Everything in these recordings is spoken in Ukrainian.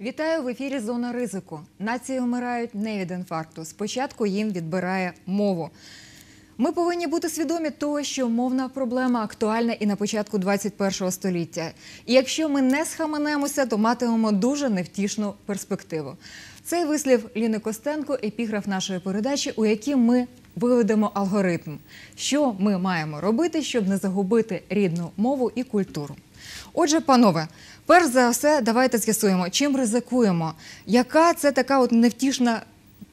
Вітаю в ефірі Зона ризику. Нації вмирають не від інфаркту. Спочатку їм відбирає мову. Ми повинні бути свідомі того, що мовна проблема актуальна і на початку 21 століття. І якщо ми не схаменемося, то матимемо дуже невтішну перспективу. Цей вислів Ліни Костенко епіграф нашої передачі, у якій ми виведемо алгоритм, що ми маємо робити, щоб не загубити рідну мову і культуру. Отже, панове, перш за все, давайте з'ясуємо, чим ризикуємо. Яка це така от невтішна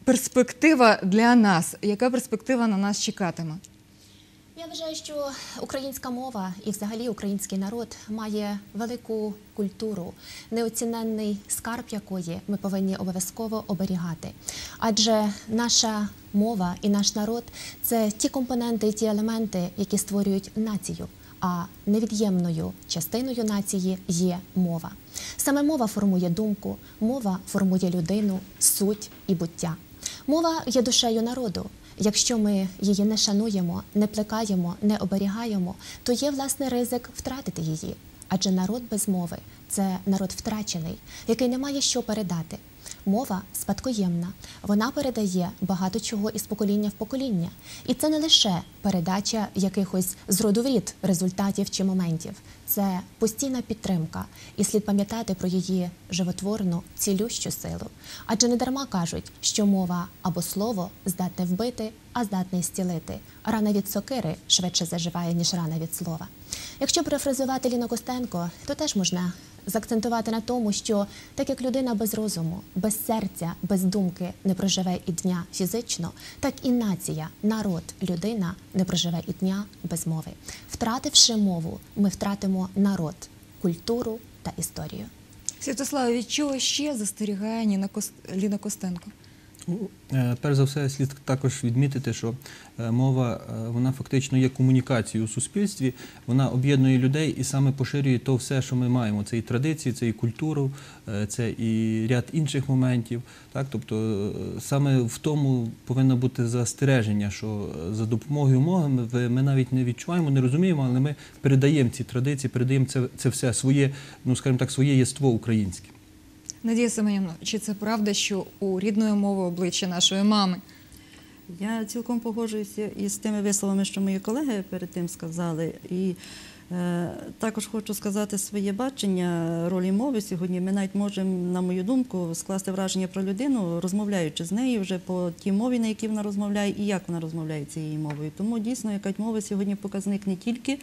перспектива для нас? Яка перспектива на нас чекатиме? Я вважаю, що українська мова і взагалі український народ має велику культуру, неоціненний скарб якої ми повинні обов'язково оберігати. Адже наша мова і наш народ це ті компоненти і ті елементи, які створюють націю. А невід'ємною частиною нації є мова. Саме мова формує думку, мова формує людину, суть і буття. Мова є душею народу. Якщо ми її не шануємо, не плекаємо, не оберігаємо, то є власне ризик втратити її. Адже народ без мови це народ втрачений, який не має що передати. Мова спадкоємна, вона передає багато чого із покоління в покоління. І це не лише передача якихось з результатів чи моментів, це постійна підтримка, і слід пам'ятати про її животворну, цілющу силу. Адже не дарма кажуть, що мова або слово здатне вбити, а здатне зцілити. Рана від сокири швидше заживає, ніж рана від слова. Якщо перефразувати Ліну Костенко, то теж можна закцентувати на тому, що так як людина без розуму, без серця, без думки не проживе і дня фізично, так і нація, народ, людина не проживе і дня без мови. Втративши мову, ми втратимо народ, культуру та історію. Святослава, від чого ще застерігає Ліна Костенко? Ну, е, Перш за все, слід також відмітити, що е, мова е, вона фактично є комунікацією у суспільстві, вона об'єднує людей і саме поширює то все, що ми маємо. Це і традиції, це і культуру, це і ряд інших моментів. Так? Тобто саме в тому повинно бути застереження, що за допомогою мови ми навіть не відчуваємо, не розуміємо, але ми передаємо ці традиції, передаємо це, це все своє, ну скажімо так, своє єство українське. Надія Семенівна, чи це правда, що у рідної мови обличчя нашої мами? Я цілком погоджуюся із тими висловами, що мої колеги перед тим сказали. І е, також хочу сказати своє бачення ролі мови сьогодні. Ми навіть можемо, на мою думку, скласти враження про людину, розмовляючи з нею вже по тій мові, на якій вона розмовляє, і як вона розмовляє цією мовою. Тому дійсно, якась мова сьогодні показник не тільки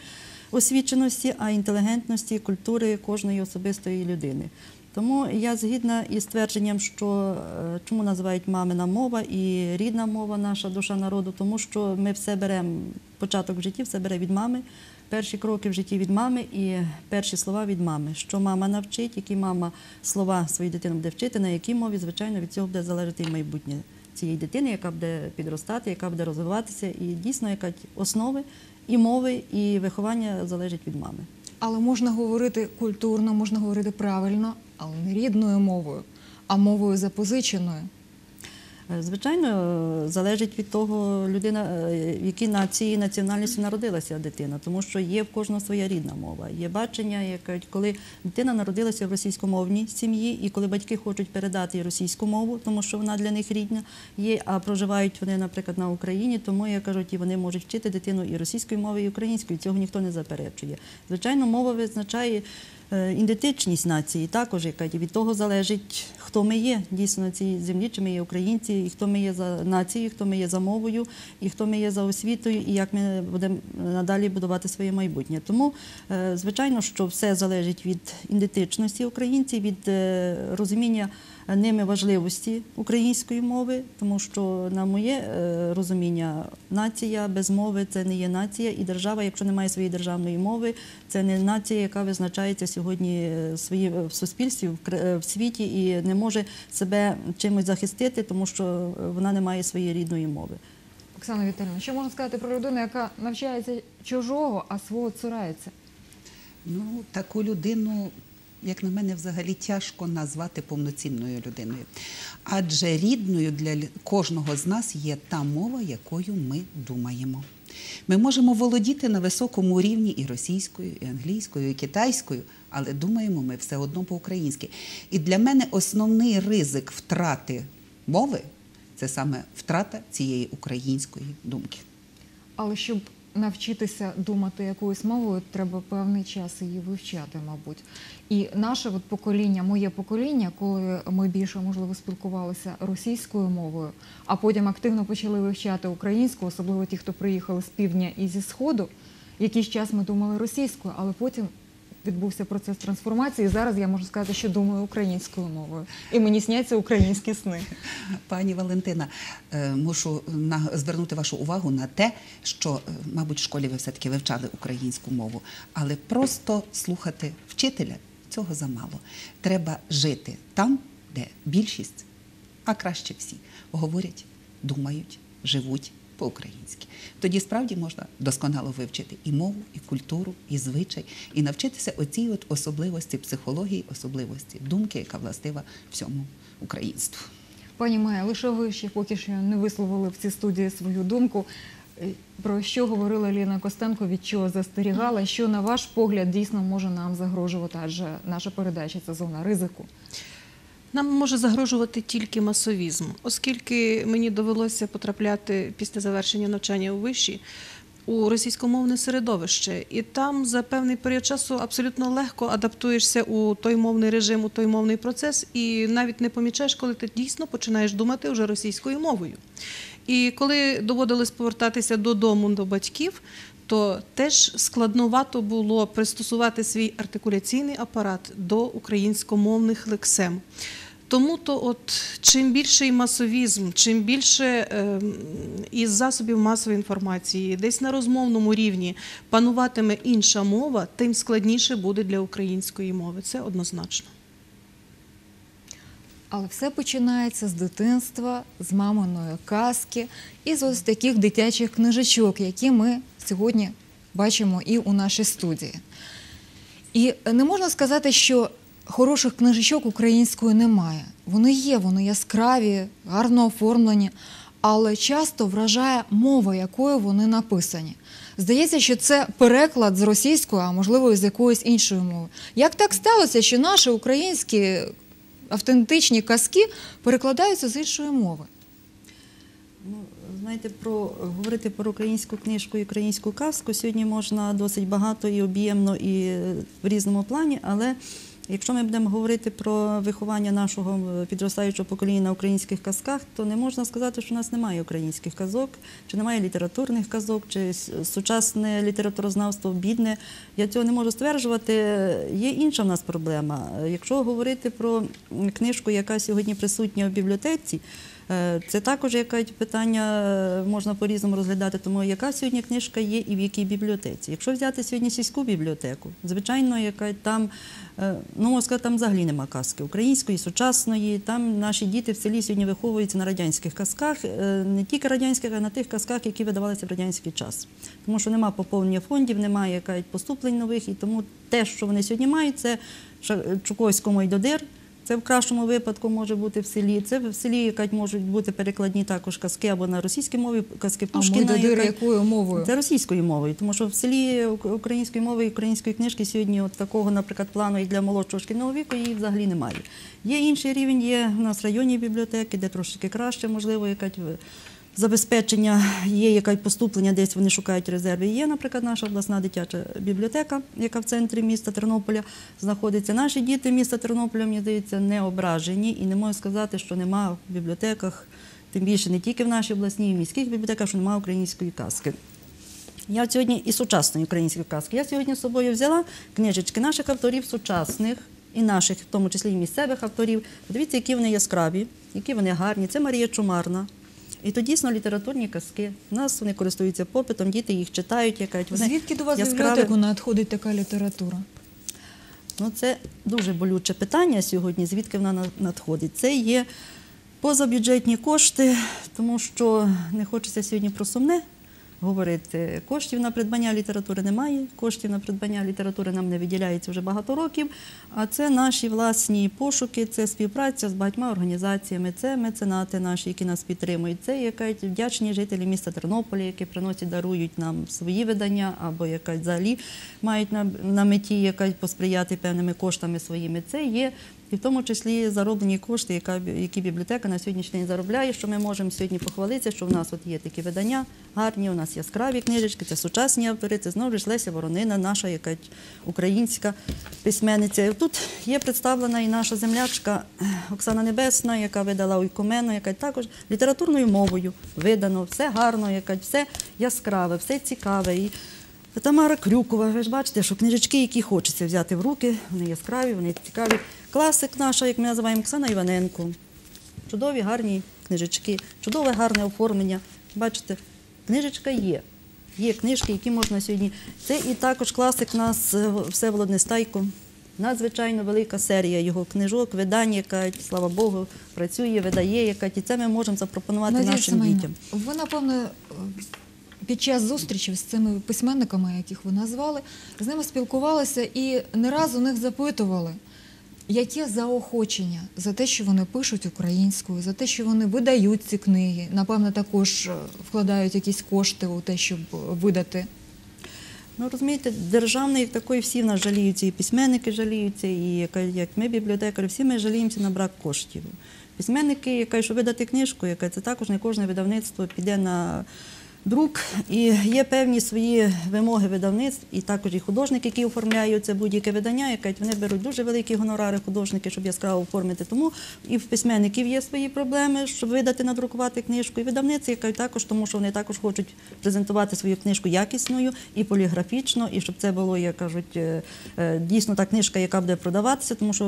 освіченості, а й інтелігентності, культури кожної особистої людини. Тому я згідна із твердженням, що е, чому називають мамина мова і рідна мова, наша душа народу, тому що ми все беремо, початок в житті все бере від мами, перші кроки в житті від мами і перші слова від мами. Що мама навчить, які мама слова своїй дитини буде вчити, на якій мові, звичайно, від цього буде залежати і майбутнє цієї дитини, яка буде підростати, яка буде розвиватися. І дійсно, яка основи і мови, і виховання залежить від мами. Але можна говорити культурно, можна говорити правильно, але не рідною мовою, а мовою запозиченою. Е, Звичайно, е, залежить від того, людина, е, в якій нації національності народилася дитина, тому що є в кожного своя рідна мова. Є бачення, яке коли дитина народилася в російськомовній сім'ї, і коли батьки хочуть передати російську мову, тому що вона для них рідна, є, а проживають вони, наприклад, на Україні, тому я кажуть, і вони можуть вчити дитину і російською мовою, і українською. Цього ніхто не заперечує. Звичайно, мова визначає. е, Ідентичність нації також, яка від того залежить, хто ми є дійсно на цій землі, чи ми є українці, і хто ми є за нацією, хто ми є за мовою, і хто ми є за освітою, і як ми будемо надалі будувати своє майбутнє. Тому, е, звичайно, що все залежить від ідентичності українців, від е, розуміння ними важливості української мови, тому що на моє е, розуміння нація без мови це не є нація, і держава, якщо немає своєї державної мови, це не нація, яка визначається сьогодні е, свої в суспільстві в е, в світі і не може себе чимось захистити, тому що вона не має своєї рідної мови. Оксана Віталіївна, що можна сказати про людину, яка навчається чужого, а свого цурається? Ну, таку людину, як на мене, взагалі тяжко назвати повноцінною людиною. Адже рідною для кожного з нас є та мова, якою ми думаємо. Ми можемо володіти на високому рівні і російською, і англійською, і китайською, але думаємо ми все одно по-українськи. І для мене основний ризик втрати мови це саме втрата цієї української думки. Але щоб навчитися думати якоюсь мовою, треба певний час її вивчати, мабуть. І наше от покоління, моє покоління, коли ми більше можливо спілкувалися російською мовою, а потім активно почали вивчати українську, особливо ті, хто приїхали з півдня і зі сходу. Якийсь час ми думали російською, але потім відбувся процес трансформації. І зараз я можу сказати, що думаю українською мовою. І мені сняться українські сни. Пані Валентина, е, мушу звернути вашу увагу на те, що, е, мабуть, в школі ви все-таки вивчали українську мову, але просто слухати вчителя цього замало. Треба жити там, де більшість, а краще всі, говорять, думають, живуть по-українськи. Тоді справді можна досконало вивчити і мову, і культуру, і звичай, і навчитися оцій от особливості психології, особливості думки, яка властива всьому українству. Пані Майя, лише ви ще поки що не висловили в цій студії свою думку. Е, Про що говорила Ліна Костенко, від чого застерігала, що, на ваш погляд, дійсно може нам загрожувати, адже наша передача це зона ризику. Нам може загрожувати тільки масовізм, оскільки мені довелося потрапляти після завершення навчання у виші у російськомовне середовище, і там за певний період часу абсолютно легко адаптуєшся у той мовний режим, у той мовний процес, і навіть не помічаєш, коли ти дійсно починаєш думати вже російською мовою. І коли доводилось повертатися додому до батьків, то теж складновато було пристосувати свій артикуляційний апарат до українськомовних лексем. Тому то, от чим більший масовізм, чим більше ем, із засобів масової інформації, десь на розмовному рівні пануватиме інша мова, тим складніше буде для української мови. Це однозначно. Але все починається з дитинства, з маминої казки і з ось таких дитячих книжечок, які ми сьогодні бачимо і у нашій студії. І не можна сказати, що хороших книжечок української немає. Вони є, вони яскраві, гарно оформлені, але часто вражає мова, якою вони написані. Здається, що це переклад з російської, а можливо, з якоїсь іншої мови. Як так сталося, що наші українські автентичні казки перекладаються з іншої мови? Ну, знаєте, про говорити про українську книжку і українську казку сьогодні можна досить багато і об'ємно, і в різному плані, але якщо ми будемо говорити про виховання нашого е, підростаючого покоління на українських казках, то не можна сказати, що у нас немає українських казок, чи немає літературних казок, чи сучасне літературознавство бідне. Я цього не можу стверджувати. Є інша в нас проблема. Якщо говорити про книжку, яка сьогодні присутня в бібліотеці, Е, Це також якесь питання е, можна по-різному розглядати, тому яка сьогодні книжка є і в якій бібліотеці. Якщо взяти сьогодні сільську бібліотеку, звичайно, яка там, е, ну можна там взагалі нема казки української, сучасної. Там наші діти в селі сьогодні виховуються на радянських казках, е, не тільки радянських, а на тих казках, які видавалися в радянський час. Тому що нема поповнення фондів, немає поступлень нових, і тому те, що вони сьогодні мають, це Чуковському і Майдодир. Це в кращому випадку може бути в селі. Це в селі якась можуть бути перекладні також казки або на російській мові, казки А Пушкіна. Мойдодир яка- якою мовою? Це російською мовою, тому що в селі української мови і української книжки сьогодні от такого, наприклад, плану і для молодшого шкільного віку її взагалі немає. Є інший рівень, є в нас районні бібліотеки, де трошки краще, можливо, якась забезпечення, є якесь поступлення, десь вони шукають резерви. Є, наприклад, наша обласна дитяча бібліотека, яка в центрі міста Тернополя знаходиться. Наші діти міста Тернополя, мені здається, не ображені і не можу сказати, що нема в бібліотеках, тим більше не тільки в нашій обласній, і в міських бібліотеках, що немає української казки. Я сьогодні і сучасної української казки. Я сьогодні з собою взяла книжечки наших авторів сучасних і наших, в тому числі і місцевих авторів. Подивіться, які вони яскраві, які вони гарні. Це Марія Чумарна. І то дійсно літературні казки. У нас вони користуються попитом, діти їх читають, якась вони Звідки до вас в яскраві. бібліотеку надходить така література? Ну, це дуже болюче питання сьогодні, звідки вона надходить. Це є позабюджетні кошти, тому що не хочеться сьогодні про сумне говорити. Коштів на придбання літератури немає, коштів на придбання літератури нам не виділяється вже багато років. А це наші власні пошуки, це співпраця з багатьма організаціями, це меценати наші, які нас підтримують. Це якась вдячні жителі міста Тернополя, які приносять, дарують нам свої видання, або якась взагалі мають на, на меті якась посприяти певними коштами своїми. Це є і в тому числі зароблені кошти, які бібліотека на сьогоднішній день заробляє, що ми можемо сьогодні похвалитися, що в нас от є такі видання гарні, у нас яскраві книжечки, це сучасні автори, це знову ж Леся Воронина, наша яка українська письменниця. Тут є представлена і наша землячка Оксана Небесна, яка видала Уйкомену, яка також літературною мовою видано, все гарно, яка все яскраве, все цікаве. І Тамара Крюкова, ви ж бачите, що книжечки, які хочеться взяти в руки, вони яскраві, вони цікаві. Класик наша, як ми називаємо, Оксана Іваненко. Чудові, гарні книжечки, чудове, гарне оформлення. Бачите, книжечка є. Є книжки, які можна сьогодні. Це і також класик у нас е, Всеволод Нестайко. Надзвичайно велика серія його книжок, видань, яка, слава Богу, працює, видає, яка і це ми можемо запропонувати Надія нашим Семенівна, дітям. Ви, напевно, е, під час зустрічі з цими письменниками, яких ви назвали, з ними спілкувалися і не раз у них запитували, яке заохочення за те, що вони пишуть українською, за те, що вони видають ці книги, напевно, також е, вкладають якісь кошти у те, щоб е, видати. Ну, розумієте, державний такий, всі в нас жаліються, і письменники жаліються, і як ми, бібліотекарі, всі ми жаліємося на брак коштів. Письменники, яка, щоб видати книжку, яка це також не кожне видавництво піде на друк, і є певні свої вимоги видавництв, і також і художники, які оформляють це будь-яке видання, яке вони беруть дуже великі гонорари художники, щоб яскраво оформити. Тому і в письменників є свої проблеми, щоб видати, надрукувати книжку. І видавниці, яка також, тому що вони також хочуть презентувати свою книжку якісною і поліграфічно, і щоб це було, як кажуть, е, е, дійсно та книжка, яка буде продаватися. Тому що,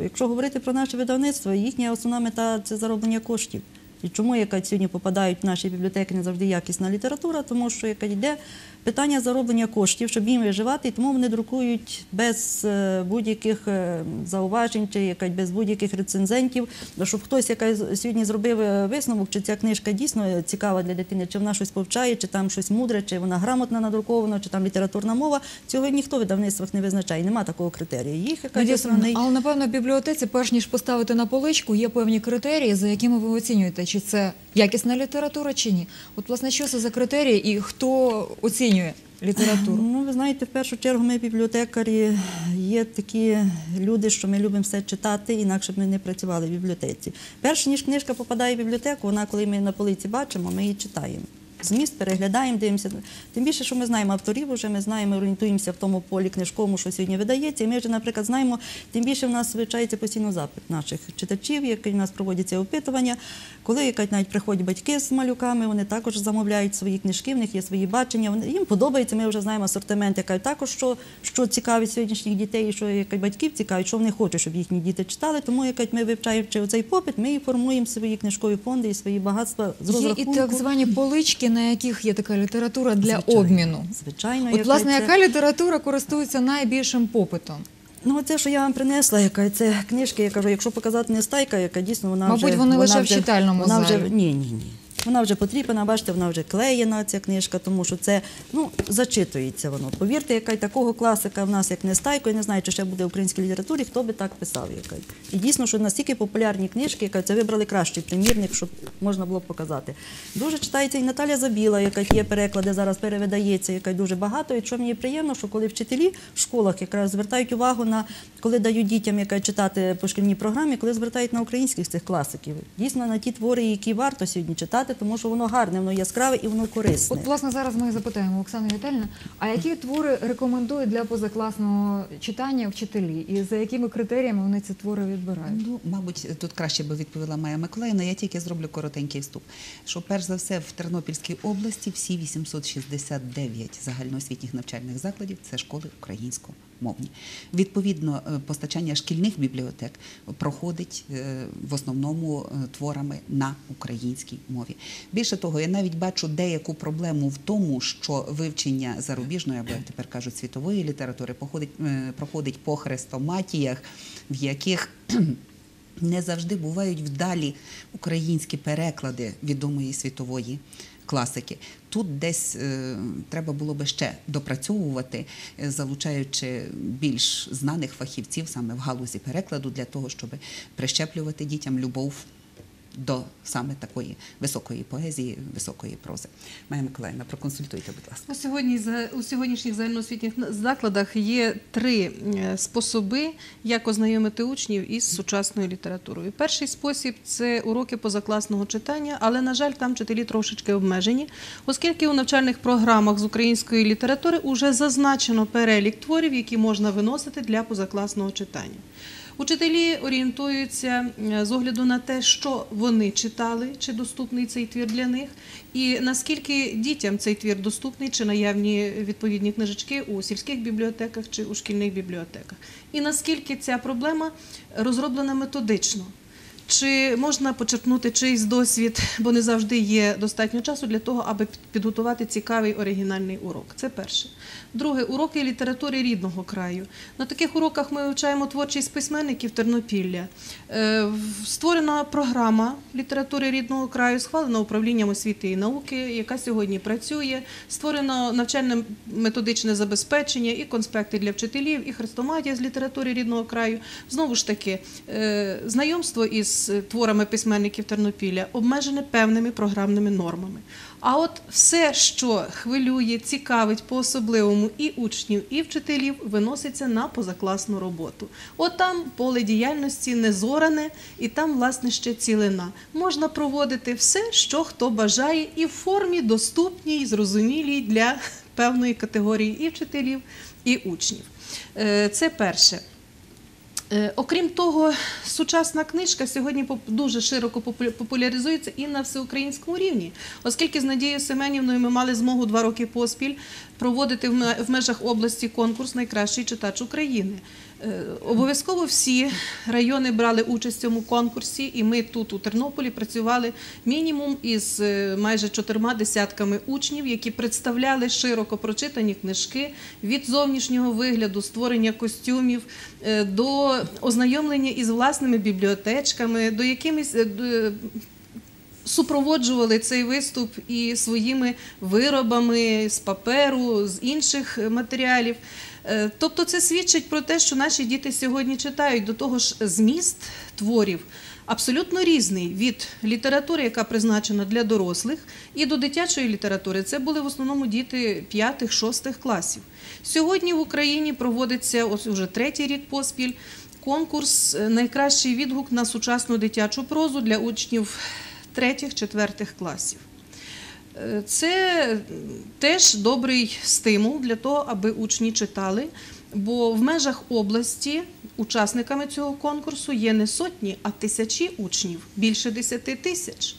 е, якщо говорити про наше видавництво, їхня основна мета це зароблення коштів. І чому яка сьогодні попадають в наші бібліотеки не завжди якісна література, тому що яка йде питання зароблення коштів, щоб їм виживати, і тому вони друкують без е, будь-яких е, зауважень чи яка без будь-яких рецензентів, щоб хтось яка сьогодні зробив е, висновок, чи ця книжка дійсно цікава для дитини, чи вона щось повчає, чи там щось мудре, чи вона грамотно надрукована, чи там літературна мова. Цього ніхто в видавництвах не визначає. Нема такого критерію. Їх яка Надія основний. але напевно в бібліотеці, перш ніж поставити на поличку, є певні критерії, за якими ви оцінюєте, чи це якісна література, чи ні. От, власне, що це за критерії і хто оцінює літературу? Ну, ви знаєте, в першу чергу ми бібліотекарі є такі люди, що ми любимо все читати, інакше б ми не працювали в бібліотеці. Перш ніж книжка попадає в бібліотеку, вона, коли ми на полиці бачимо, ми її читаємо. Зміст переглядаємо, дивимося. Тим більше, що ми знаємо авторів, вже ми знаємо, орієнтуємося в тому полі книжковому, що сьогодні видається. І ми вже, наприклад, знаємо, тим більше в нас звичається постійно запит наших читачів, які в нас проводяться опитування. Коли якась навіть приходять батьки з малюками, вони також замовляють свої книжки, в них є свої бачення. Вони їм подобається. Ми вже знаємо асортимент, яка також що, що цікавить сьогоднішніх дітей, і що яка батьків цікавить, що вони хочуть, щоб їхні діти читали. Тому якась ми вивчаючи цей попит, ми і формуємо свої книжкові фонди і свої багатства з Є і так звані полички, на яких є така література для Звичайно. обміну. Звичайно, От, яка власне, це- яка література користується найбільшим попитом? Ну, це, що я вам принесла, яка це книжки, я кажу, якщо показати не стайка, яка дійсно вона Мабуть, вже... вони вона лише в читальному вона вже, залі. Ні, ні, ні. Вона вже потрібна, бачите, вона вже клеєна, ця книжка, тому що це, ну, зачитується воно. Повірте, яка такого класика в нас, як не стайко, я не знаю, чи ще буде в українській літературі, хто би так писав. Яка. І дійсно, що настільки популярні книжки, яка це вибрали кращий примірник, щоб можна було показати. Дуже читається і Наталя Забіла, яка є переклади, зараз перевидається, яка дуже багато. І що мені приємно, що коли вчителі в школах якраз звертають увагу на коли дають дітям яка читати по шкільній програмі, коли звертають на українських цих класиків, дійсно на ті твори, які варто сьогодні читати, тому що воно гарне, воно яскраве і воно корисне. От, власне, зараз ми запитаємо Оксану Віталіївну, а які твори рекомендують для позакласного читання вчителі? І за якими критеріями вони ці твори відбирають? Ну, мабуть, тут краще би відповіла Майя Миколаївна. Я тільки зроблю коротенький вступ. Що перш за все в Тернопільській області всі 869 загальноосвітніх навчальних закладів це школи українськомовні. Відповідно, е, постачання шкільних бібліотек проходить е, в основному е, творами на українській мові. Більше того, я навіть бачу деяку проблему в тому, що вивчення зарубіжної або як тепер кажуть світової літератури проходить по хрестоматіях, в яких не завжди бувають вдалі українські переклади відомої світової класики. Тут десь е, треба було би ще допрацьовувати, е, залучаючи більш знаних фахівців саме в галузі перекладу для того, щоб прищеплювати дітям любов до саме такої високої поезії, високої прози. Майя Миколаївна, проконсультуйте, будь ласка. У, сьогодні, у сьогоднішніх загальноосвітніх закладах є три е, способи, як ознайомити учнів із сучасною літературою. Перший спосіб це уроки позакласного читання, але, на жаль, там вчителі трошечки обмежені, оскільки у навчальних програмах з української літератури вже зазначено перелік творів, які можна виносити для позакласного читання. Учителі орієнтуються е, з огляду на те, що вони читали, чи доступний цей твір для них, і наскільки дітям цей твір доступний, чи наявні відповідні книжечки у сільських бібліотеках чи у шкільних бібліотеках. І наскільки ця проблема розроблена методично. Чи можна почерпнути чийсь досвід, бо не завжди є достатньо часу для того, аби підготувати цікавий оригінальний урок. Це перше. Друге, уроки літератури рідного краю. На таких уроках ми вивчаємо творчість письменників Тернопілля. Е, Створена програма літератури рідного краю, схвалена управлінням освіти і науки, яка сьогодні працює. Створено навчальне методичне забезпечення і конспекти для вчителів, і хрестоматія з літератури рідного краю. Знову ж таки, е, знайомство із творами письменників Тернопілля обмежене певними програмними нормами. А от все, що хвилює, цікавить по-особливому і учнів, і вчителів, виноситься на позакласну роботу. От там поле діяльності не зоране, і там, власне, ще цілина. Можна проводити все, що хто бажає, і в формі доступній, зрозумілій для певної категорії і вчителів, і учнів. Е, Це перше. Е, Окрім того, сучасна книжка сьогодні дуже широко попу- популяризується і на всеукраїнському рівні, оскільки з Надією Семенівною ми мали змогу два роки поспіль проводити в межах області конкурс Найкращий читач України. Е, Обов'язково всі райони брали участь в цьому конкурсі, і ми тут у Тернополі працювали мінімум із е, майже чотирма десятками учнів, які представляли широко прочитані книжки від зовнішнього вигляду, створення костюмів е, до ознайомлення із власними бібліотечками, до якимись. Супроводжували цей виступ і своїми виробами з паперу, з інших матеріалів. Е, Тобто це свідчить про те, що наші діти сьогодні читають до того ж зміст творів абсолютно різний від літератури, яка призначена для дорослих, і до дитячої літератури. Це були в основному діти 5-6 класів. Сьогодні в Україні проводиться ось уже третій рік поспіль конкурс е, Найкращий відгук на сучасну дитячу прозу для учнів 3-4 класів. Це теж добрий стимул для того, аби учні читали, бо в межах області учасниками цього конкурсу є не сотні, а тисячі учнів, більше 10 тисяч.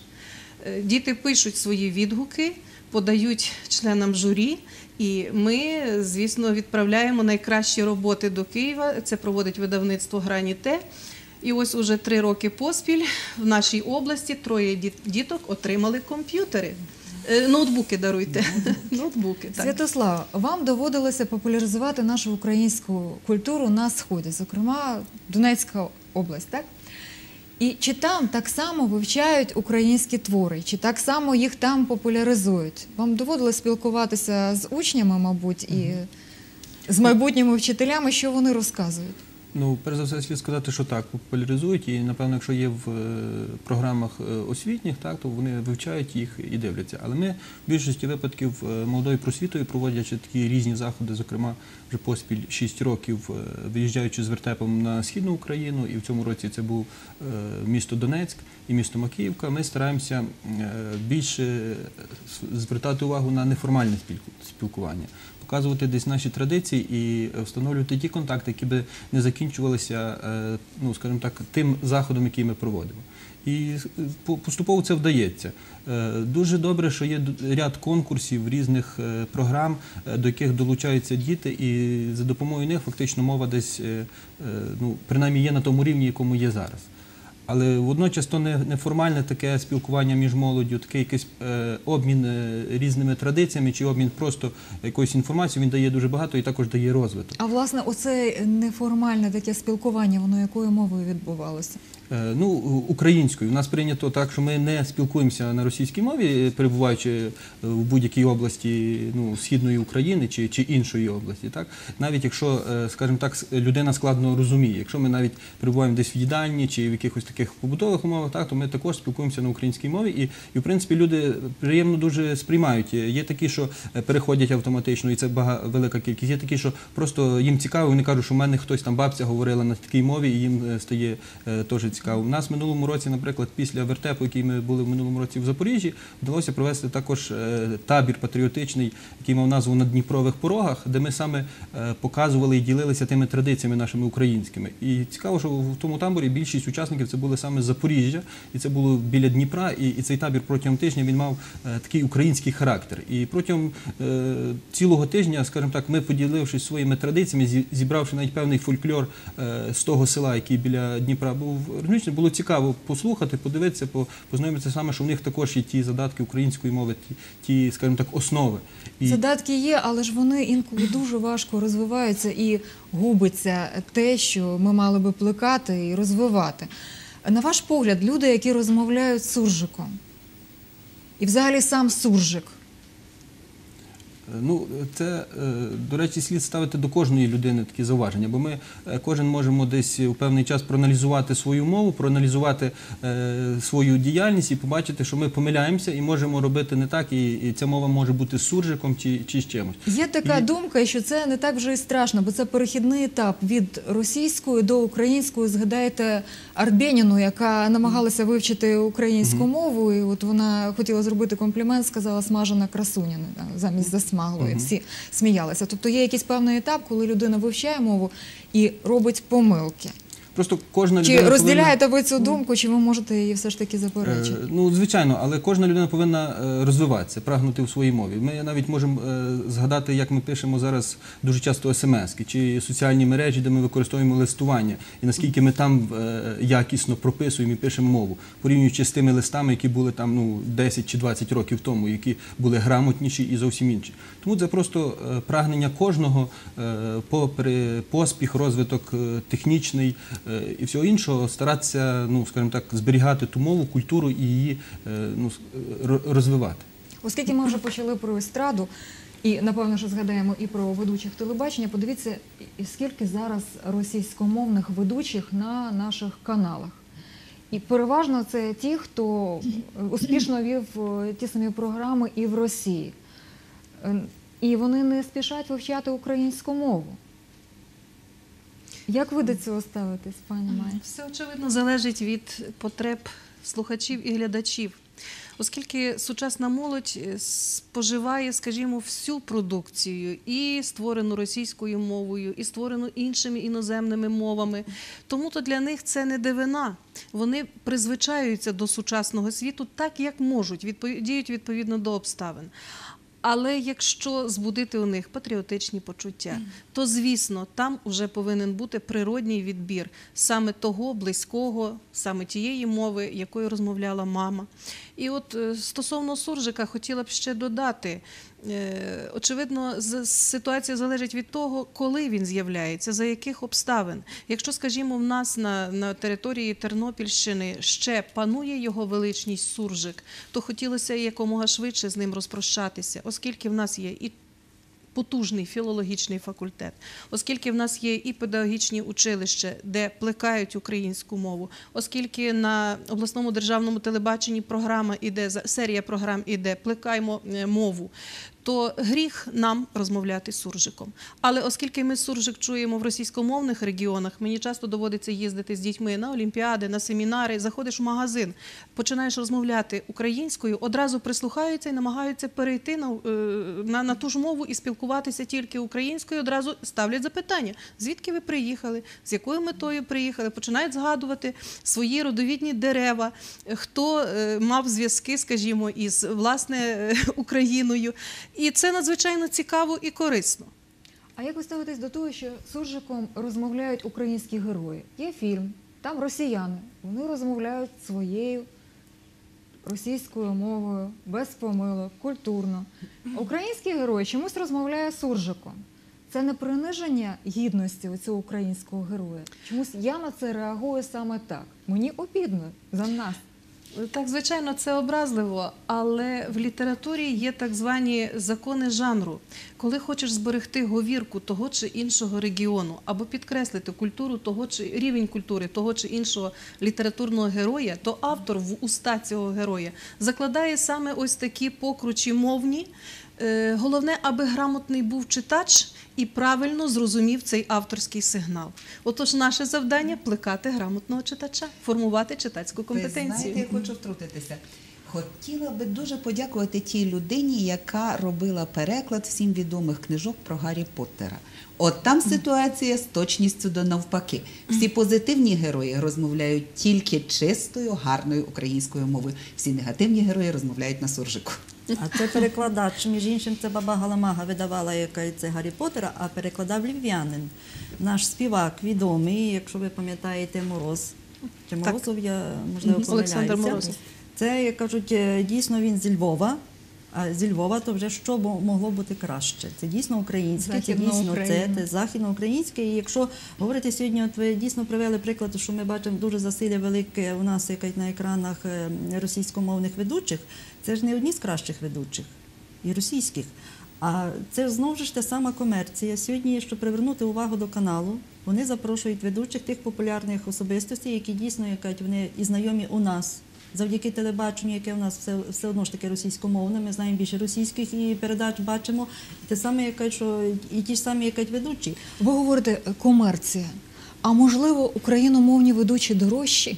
Е, Діти пишуть свої відгуки, подають членам журі, і ми, звісно, відправляємо найкращі роботи до Києва. Це проводить видавництво Граніте. І ось уже три роки поспіль в нашій області троє діток отримали комп'ютери. Е, Ноутбуки даруйте. Ноутбуки, так. Святослава, вам доводилося популяризувати нашу українську культуру на сході, зокрема Донецька область, так? І чи там так само вивчають українські твори, чи так само їх там популяризують? Вам доводилось спілкуватися з учнями, мабуть, і з майбутніми вчителями, що вони розказують? Ну, перш за все, слід сказати, що так, популяризують, і напевно, якщо є в е, програмах е, освітніх, так, то вони вивчають їх і дивляться. Але ми в більшості випадків е, молодою просвітою, проводячи такі різні заходи, зокрема вже поспіль 6 років, виїжджаючи з вертепом на східну Україну, і в цьому році це був місто Донецьк і місто Макіївка, ми стараємося більше звертати увагу на неформальне спілку- спілкування показувати десь наші традиції і е, встановлювати ті контакти, які би не закінчувалися, е, ну скажімо так, тим заходом, який ми проводимо. І е, поступово це вдається. Дуже добре, що є ряд конкурсів різних програм, до яких долучаються діти, і за допомогою них фактично мова десь ну принаймні є на тому рівні, якому є зараз. Але водночас то неформальне таке спілкування між молоддю, такий якийсь е, обмін е, різними традиціями чи обмін просто якоюсь інформацією, він дає дуже багато і також дає розвиток. А власне, оце неформальне таке спілкування, воно якою мовою відбувалося? Е, Ну, українською. У нас прийнято так, що ми не спілкуємося на російській мові, перебуваючи е, в будь-якій області ну, східної України чи, чи іншої області. Так? Навіть якщо, е, скажімо так, людина складно розуміє. Якщо ми навіть перебуваємо десь в їдальні чи в якихось таких побутових умовах, так, то ми також спілкуємося на українській мові. І, і в принципі, люди приємно дуже сприймають. Є такі, що е, переходять автоматично, і це бага, велика кількість. Є такі, що просто їм цікаво, вони кажуть, що в мене хтось там бабця говорила на такій мові, і їм е, стає е, теж цікаво. У нас минулому році, наприклад, після вертепу, який ми були в минулому році в Запоріжжі, вдалося провести також е, табір патріотичний, який мав назву на Дніпрових порогах, де ми саме е, показували і ділилися тими традиціями нашими українськими. І цікаво, що в тому таборі більшість учасників це були саме з Запоріжжя, і це було біля Дніпра. І, цей табір протягом тижня він мав е, такий український характер. І протягом цілого тижня, скажімо так, ми поділившись своїми традиціями, зі- зібравши навіть певний фольклор з того села, який біля Дніпра був розміщений, було цікаво послухати, подивитися, по- познайомитися саме, що в них також є ті задатки української мови, ті, ті скажімо так, основи. І Задатки є, але ж вони інколи дуже важко розвиваються і губиться те, що ми мали би плекати і розвивати. На ваш погляд, люди, які розмовляють суржиком, і взагалі сам суржик, Ну, це, е, до речі, слід ставити до кожної людини такі зауваження, бо ми е, кожен можемо десь у певний час проаналізувати свою мову, проаналізувати е, свою діяльність і побачити, що ми помиляємося і можемо робити не так, і, ця мова може бути суржиком чи, чи з чимось. Є така І- думка, що це не так вже і страшно, бо це перехідний етап від російської до української. Згадайте Арбєніну, яка намагалася вивчити українську мову, і от вона хотіла зробити комплімент, сказала смажена красуня а, замість і Всі сміялися. Тобто є якийсь певний етап, коли людина вивчає мову і робить помилки. Просто кожна Чи людина повинна- розділяєте ви цю думку, чи ви можете її все ж таки Е, заперечити? Ну, звичайно, але кожна людина повинна е, розвиватися, прагнути в своїй мові. Ми навіть можемо е, згадати, як ми пишемо зараз дуже часто смс чи соціальні мережі, де ми використовуємо листування, і наскільки ми там е, якісно прописуємо і пишемо мову, порівнюючи з тими листами, які були там ну, 10 чи 20 років тому, які були грамотніші і зовсім інші. Тому це просто е, прагнення кожного, е, попри поспіх, розвиток е, технічний е, і всього іншого, старатися, ну скажімо так, зберігати ту мову, культуру і її е, ну, розвивати. Оскільки ми вже почали про естраду, і напевно, що згадаємо і про ведучих телебачення, подивіться, скільки зараз російськомовних ведучих на наших каналах. І переважно це ті, хто е, успішно вів е, ті самі програми і в Росії. Е, І вони не спішать вивчати українську мову. Як ви до цього ставитесь, пані Майя? Все очевидно залежить від потреб слухачів і глядачів. Оскільки сучасна молодь е, споживає, скажімо, всю продукцію, і створену російською мовою, і створену іншими іноземними мовами, тому то для них це не дивина. Вони призвичаються до сучасного світу так, як можуть, діють відповідно до обставин. Але якщо збудити у них патріотичні почуття, то звісно, там вже повинен бути природній відбір саме того близького, саме тієї мови, якою розмовляла мама. І от е, стосовно суржика хотіла б ще додати. Е, Очевидно, ситуація залежить від того, коли він з'являється, за яких обставин. Якщо, скажімо, в нас на, на території Тернопільщини ще панує його величність суржик, то хотілося якомога швидше з ним розпрощатися, оскільки в нас є і потужний філологічний факультет, оскільки в нас є і педагогічні училища, де плекають українську мову, оскільки на обласному державному телебаченні програма іде серія програм іде плекаємо е, мову. То гріх нам розмовляти суржиком. Але оскільки ми суржик чуємо в російськомовних регіонах, мені часто доводиться їздити з дітьми на олімпіади, на семінари. Заходиш в магазин, починаєш розмовляти українською, одразу прислухаються і намагаються перейти на, е, на, на ту ж мову і спілкуватися тільки українською. Одразу ставлять запитання: звідки ви приїхали, з якою метою приїхали, починають згадувати свої родовідні дерева, хто е, мав зв'язки, скажімо, із власне е, Україною. І це надзвичайно цікаво і корисно. А як ви ставитесь до того, що суржиком розмовляють українські герої? Є фільм, там росіяни. Вони розмовляють своєю російською мовою, без помилок, культурно. Український герой чомусь розмовляє суржиком. це не приниження гідності цього українського героя. Чомусь я на це реагую саме так. Мені обідно за нас. Так, звичайно, це образливо, але в літературі є так звані закони жанру. Коли хочеш зберегти говірку того чи іншого регіону, або підкреслити культуру того чи рівень культури того чи іншого літературного героя, то автор в уста цього героя закладає саме ось такі покручі мовні. Е, Головне, аби грамотний був читач і правильно зрозумів цей авторський сигнал. Отож, наше завдання плекати грамотного читача, формувати читацьку Ви компетенцію. знаєте, я хочу втрутитися. Хотіла би дуже подякувати тій людині, яка робила переклад всім відомих книжок про Гаррі Поттера. От там ситуація з точністю до навпаки. Всі позитивні герої розмовляють тільки чистою, гарною українською мовою. Всі негативні герої розмовляють на суржику. А це перекладач, між іншим, це баба Галамага видавала, яка це Гаррі Поттера, а перекладав львів'янин. Наш співак відомий, якщо ви пам'ятаєте, Мороз. Чи. Морозов, я можливо Мгм. Олександр помиляюся. Морозов. Це, як кажуть, е, дійсно він зі Львова. А зі Львова то вже що могло бути краще? Це дійсно українське, це дійсно це, це західноукраїнське. І якщо говорити сьогодні, от ви дійсно привели приклад, що ми бачимо дуже засилля велике у нас якось на екранах е, російськомовних ведучих. Це ж не одні з кращих ведучих і російських. А це знову ж та сама комерція. Сьогодні, щоб привернути увагу до каналу, вони запрошують ведучих тих популярних особистостей, які дійсно якать, вони і знайомі у нас. Завдяки телебаченню, яке у нас все, все одно ж таки російськомовне, ми знаємо більше російських і передач бачимо. Те саме, яке, що і ті ж самі якать ведучі. Ви говорите комерція. А можливо, україномовні ведучі дорожчі?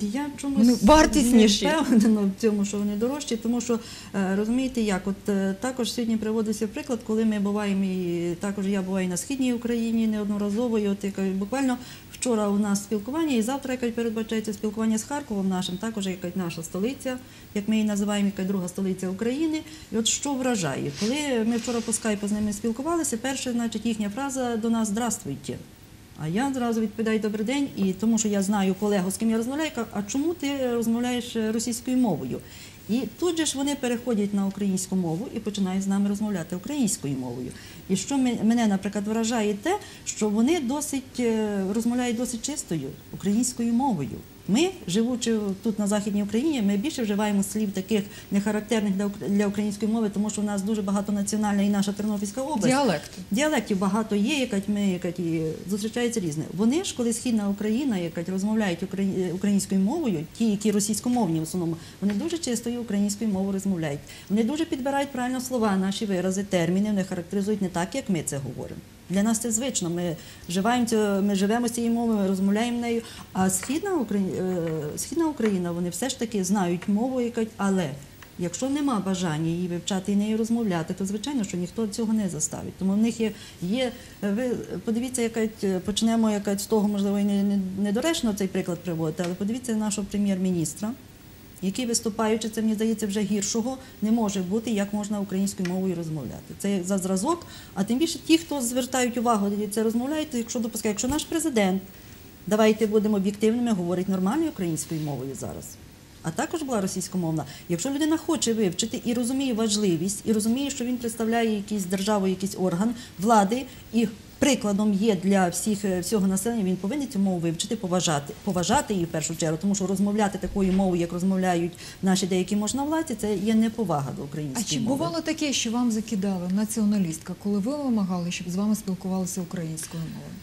Я чомусь Вони вартісніші. не впевнена в цьому, що вони дорожчі, тому що е, розумієте, як от е, також сьогодні приводиться приклад, коли ми буваємо і також я буваю на східній Україні неодноразово. І от яка буквально вчора у нас спілкування, і завтра яка передбачається спілкування з Харковом нашим, також яка наша столиця, як ми її називаємо, яка друга столиця України. І от що вражає, коли ми вчора по скайпу з ними спілкувалися, перша, значить, їхня фраза до нас Здравствуйте. А я одразу відповідаю добрий день, і тому що я знаю колегу, з ким я розмовляю, а чому ти розмовляєш е, російською мовою? І тут же ж вони переходять на українську мову і починають з нами розмовляти українською мовою. І що мене, наприклад, вражає те, що вони досить е, розмовляють досить чистою українською мовою. Ми, живучи тут на Західній Україні, ми більше вживаємо слів таких нехарактерних для ук- для української мови, тому що в нас дуже багатонаціональна і наша Тернопільська область. Діалекти. Діалектів багато є, якать ми якать, і зустрічається різне. Вони ж, коли східна Україна, якать розмовляють украї- українською мовою, ті, які російськомовні в основному, вони дуже чистою українською мовою розмовляють. Вони дуже підбирають правильно слова, наші вирази, терміни, вони характеризують не так, як ми це говоримо. Для нас це звично. Ми живаємо цю- ми живемо з цією мовою, ми розмовляємо нею. А східна Україна, східна Україна, вони все ж таки знають мову, але Якщо нема бажання її вивчати і нею розмовляти, то звичайно, що ніхто цього не заставить. Тому в них є, є ви подивіться, яка почнемо якась з того, можливо, і не, не, недоречно цей приклад приводити, але подивіться нашого прем'єр-міністра, який виступаючи, це мені здається, вже гіршого не може бути, як можна українською мовою розмовляти. Це як за зразок. А тим більше ті, хто звертають увагу це розмовляють, якщо допускає, якщо наш президент, давайте будемо об'єктивними, говорить нормальною українською мовою зараз. А також була російськомовна. Якщо людина хоче вивчити і розуміє важливість, і розуміє, що він представляє якийсь державу, якийсь орган влади, і прикладом є для всіх е, всього населення, він повинен цю мову вивчити, поважати, поважати її в першу чергу, тому що розмовляти такою мовою, як розмовляють наші деякі можновладці, це є неповага до А чи мови. бувало таке, що вам закидали націоналістка, коли ви вимагали, щоб з вами спілкувалися українською мовою?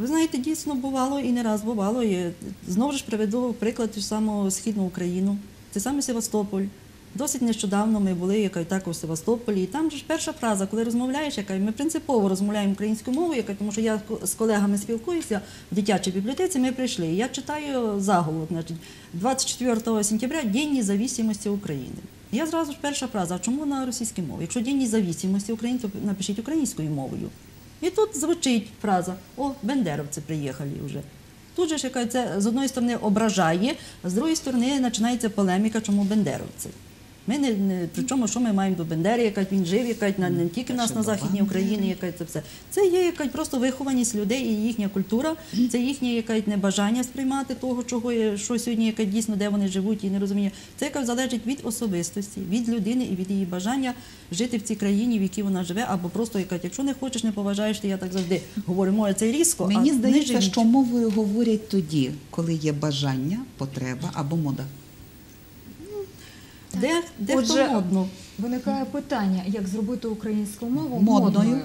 Ви знаєте, дійсно бувало і не раз бувало. І знову ж приведу приклад ту саму східну Україну. Це саме Севастополь. Досить нещодавно ми були яка також в Севастополі. І там ж перша фраза, коли розмовляєш, яка ми принципово розмовляємо українською мовою, яка тому що я з колегами спілкуюся в дитячій бібліотеці. Ми прийшли. Я читаю заголовок, значить, 24 сентября День независимості України. Я зразу ж перша фраза, а чому на російській мові? Якщо День независимості України, то напишіть українською мовою. І тут звучить фраза О, бендеровці приїхали вже. Тут же ж яка це з одної сторони ображає, з другої сторони починається полеміка, чому бендеровці. Ми не, не причому, що ми маємо до Бендери, якась він жив, якась на не тільки в нас на західній Україні, якась це все. Це є якась просто вихованість людей і їхня культура, це їхнє якась небажання сприймати того, чого є, що сьогодні, яке дійсно де вони живуть і не розуміння. Це якось залежить від особистості, від людини і від її бажання жити в цій країні, в якій вона живе, або просто якась, якщо не хочеш, не поважаєш, то я так завжди говорю, моє це різко. Мені а здається, живіть. що мовою говорять тоді, коли є бажання, потреба або мода. Де, де Отже, хто модно. Виникає питання, як зробити українську мову Модною. модною.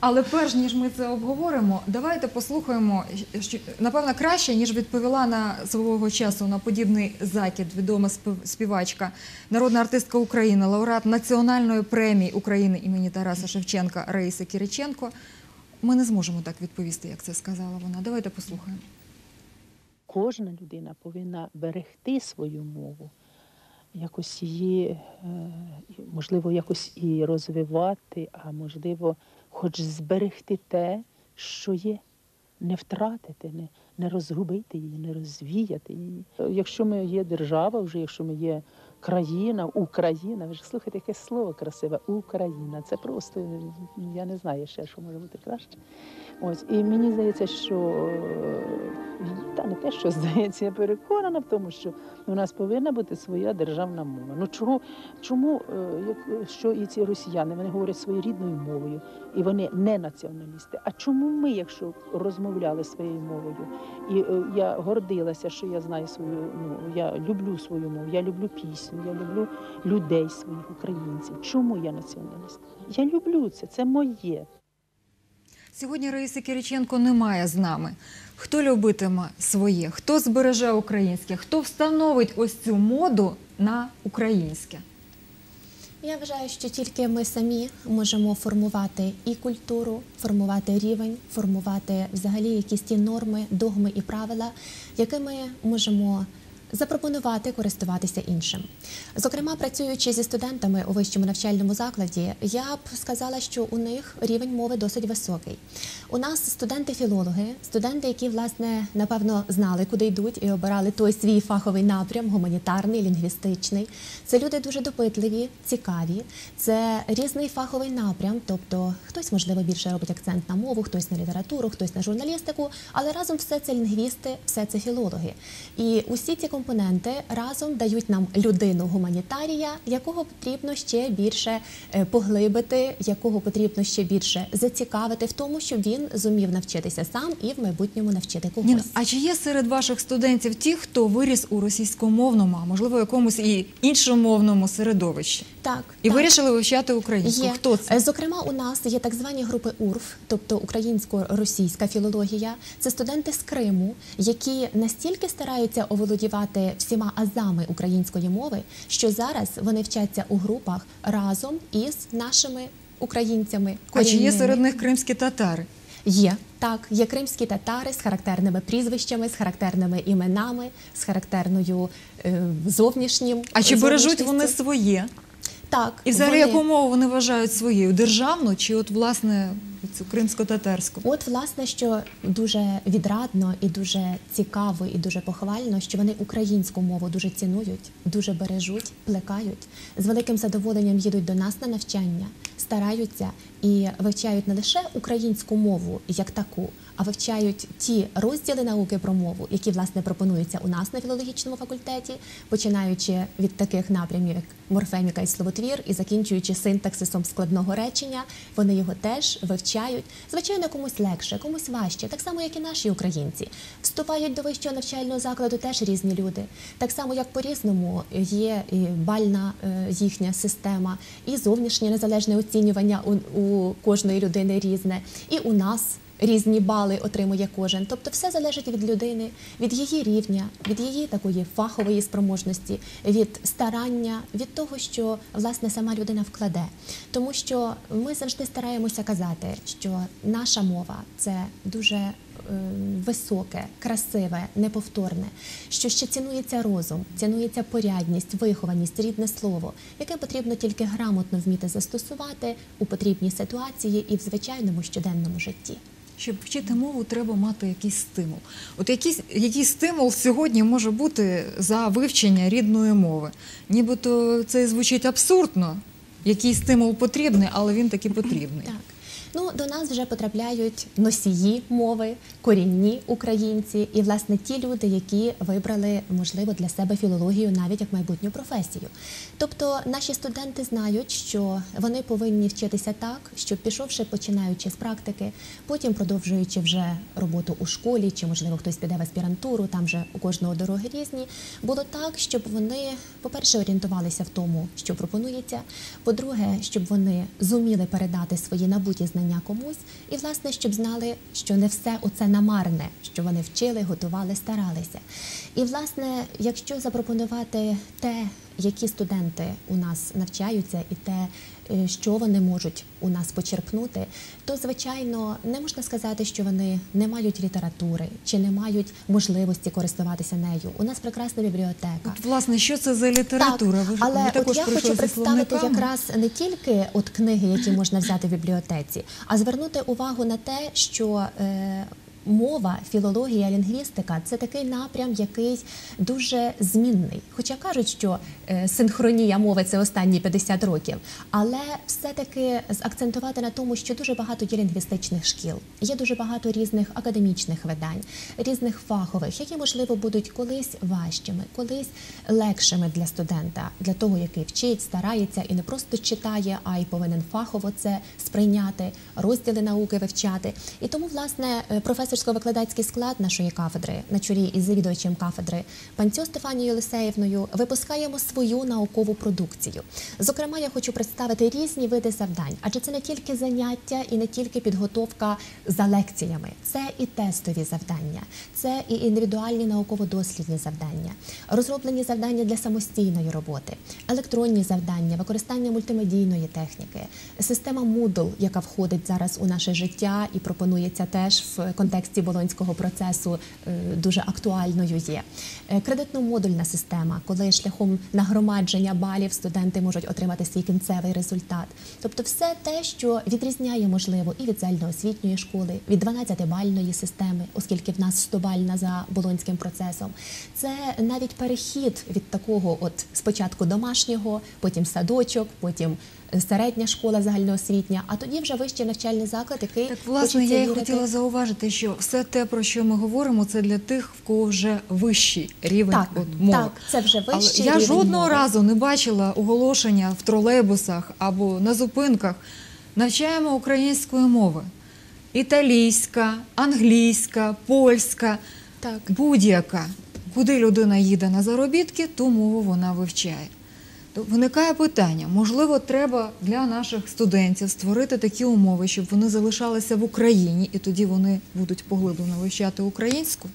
Але перш ніж ми це обговоримо, давайте послухаємо, що напевно краще ніж відповіла на свого часу на подібний закид відома співачка, народна артистка України, лауреат національної премії України імені Тараса Шевченка Раїса Кириченко. Ми не зможемо так відповісти, як це сказала вона. Давайте послухаємо. кожна людина повинна берегти свою мову, якось її, е, можливо, якось і розвивати, а можливо, хоч зберегти те, що є, не втратити, не, не розгубити її, не розвіяти її. Якщо ми є держава, вже якщо ми є країна, Україна, ви ж слухайте, яке слово красиве, Україна. Це просто я не знаю ще, що може бути краще. Ось і мені здається, що е, та не те, що здається, я переконана в тому, що у нас повинна бути своя державна мова. Ну чого, чому е, що і ці росіяни вони говорять своєю рідною мовою, і вони не націоналісти? А чому ми, якщо розмовляли своєю мовою, і е, я гордилася, що я знаю свою ну я люблю свою мову, я люблю пісню, я люблю людей своїх українців. Чому я націоналіст? Я люблю це, це моє. Сьогодні Раїси Кириченко немає з нами. Хто любитиме своє, хто збереже українське, хто встановить ось цю моду на українське? Я вважаю, що тільки ми самі можемо формувати і культуру, формувати рівень, формувати взагалі якісь ті норми, догми і правила, якими можемо запропонувати користуватися іншим. Зокрема, працюючи зі студентами у вищому навчальному закладі, я б сказала, що у них рівень мови досить високий. У нас студенти-філологи, студенти, які власне напевно знали, куди йдуть, і обирали той свій фаховий напрям, гуманітарний, лінгвістичний. Це люди дуже допитливі, цікаві. Це різний фаховий напрям, тобто хтось, можливо, більше робить акцент на мову, хтось на літературу, хтось на журналістику, але разом все це лінгвісти, все це філологи. І усі ці компоненти разом дають нам людину гуманітарія, якого потрібно ще більше е, поглибити, якого потрібно ще більше зацікавити в тому, щоб він зумів навчитися сам і в майбутньому навчити когось. Ніна, а чи є серед ваших студентів ті, хто виріс у російськомовному, а можливо, якомусь і іншомовному середовищі? Так І так. вирішили вивчати українську? Є. Хто це? Е, Зокрема, у нас є так звані групи УРФ, тобто українсько-російська філологія. Це студенти з Криму, які настільки стараються оволодівати всіма азами української мови, що зараз вони вчаться у групах разом із нашими українцями. А чи є серед них кримські татари? Є так, є кримські татари з характерними прізвищами, з характерними іменами, з характерною е, зовнішнім. А чи бережуть вони своє? Так, І взагалі, вони... яку мову вони вважають своєю? Державну чи от власне цю кримсько-татарську? От, власне, що дуже відрадно і дуже цікаво, і дуже похвально, що вони українську мову дуже цінують, дуже бережуть, плекають, з великим задоволенням їдуть до нас на навчання, стараються і вивчають не лише українську мову як таку, а вивчають ті розділи науки про мову, які власне пропонуються у нас на філологічному факультеті, починаючи від таких напрямів, як морфеміка і словотвір, і закінчуючи синтаксисом складного речення, вони його теж вивчають. Звичайно, комусь легше, комусь важче, так само, як і наші українці. Вступають до вищого навчального закладу теж різні люди. Так само, як по-різному є і бальна е, їхня система, і зовнішнє незалежне оцінювання у, у кожної людини різне, і у нас. Різні бали отримує кожен. Тобто все залежить від людини, від її рівня, від її такої фахової спроможності, від старання, від того, що власне сама людина вкладе. Тому що ми завжди стараємося казати, що наша мова це дуже е, високе, красиве, неповторне, що ще цінується розум, цінується порядність, вихованість, рідне слово, яке потрібно тільки грамотно вміти застосувати у потрібній ситуації і в звичайному щоденному житті. Щоб вчити мову, треба мати якийсь стимул. От якийсь, який стимул сьогодні може бути за вивчення рідної мови. Нібито це звучить абсурдно. Який стимул потрібний, але він таки потрібний. Так. Ну, до нас вже потрапляють носії мови, корінні українці, і власне ті люди, які вибрали, можливо, для себе філологію навіть як майбутню професію. Тобто наші студенти знають, що вони повинні вчитися так, щоб пішовши, починаючи з практики, потім продовжуючи вже роботу у школі, чи можливо хтось піде в аспірантуру, там вже у кожного дороги різні. Було так, щоб вони, по-перше, орієнтувалися в тому, що пропонується. По-друге, щоб вони зуміли передати свої набуті знання комусь, і власне, щоб знали, що не все оце намарне, що вони вчили, готували, старалися. І власне, якщо запропонувати те, які студенти у нас навчаються, і те, е, що вони можуть у нас почерпнути, то звичайно не можна сказати, що вони не мають літератури чи не мають можливості користуватися нею. У нас прекрасна бібліотека. От, власне, що це за література? Так, ви але ви також от я хочу представити якраз не тільки от книги, які можна взяти в бібліотеці, а звернути увагу на те, що е, мова, філологія, лінгвістика це такий напрям, який дуже змінний. Хоча кажуть, що е, синхронія мови це останні 50 років, але все-таки акцентувати на тому, що дуже багато є лінгвістичних шкіл, є дуже багато різних академічних видань, різних фахових, які можливо будуть колись важчими, колись легшими для студента, для того, який вчить, старається і не просто читає, а й повинен фахово це сприйняти, розділи науки вивчати. І тому, власне, е, професорсько-викладацький склад нашої кафедри на чолі із завідувачем кафедри панцю Стефанією Лисеєвною випускаємо свою наукову продукцію. Зокрема, я хочу представити різні види завдань, адже це не тільки заняття і не тільки підготовка за лекціями, це і тестові завдання, це і індивідуальні науково-дослідні завдання, розроблені завдання для самостійної роботи, електронні завдання, використання мультимедійної техніки, система Moodle, яка входить зараз у наше життя і пропонується теж в контексті болонського процесу, е, дуже актуальною є. Е, Кредитно-модульна система, коли шляхом нагромадження балів студенти можуть отримати свій кінцевий результат. Тобто, все те, що відрізняє, можливо, і від загальноосвітньої школи, від 12-бальної системи, оскільки в нас 100-бальна за болонським процесом. Це навіть перехід від такого, от спочатку домашнього, потім садочок, потім середня школа загальноосвітня, а тоді вже вищий навчальний заклад, який Так, власне, я і хотіла зауважити, що все те, про що ми говоримо, це для тих, в кого вже вищий рівень Так, от, мови. так, це вже Але вищий я рівень жодного мови. разу не бачила оголошення в тролейбусах або на зупинках. Навчаємо української мови. Італійська, англійська, польська, Так. будь-яка. Куди людина їде на заробітки, ту мову вона вивчає. Виникає питання: можливо, треба для наших студентів створити такі умови, щоб вони залишалися в Україні, і тоді вони будуть поглиблено вивчати українську.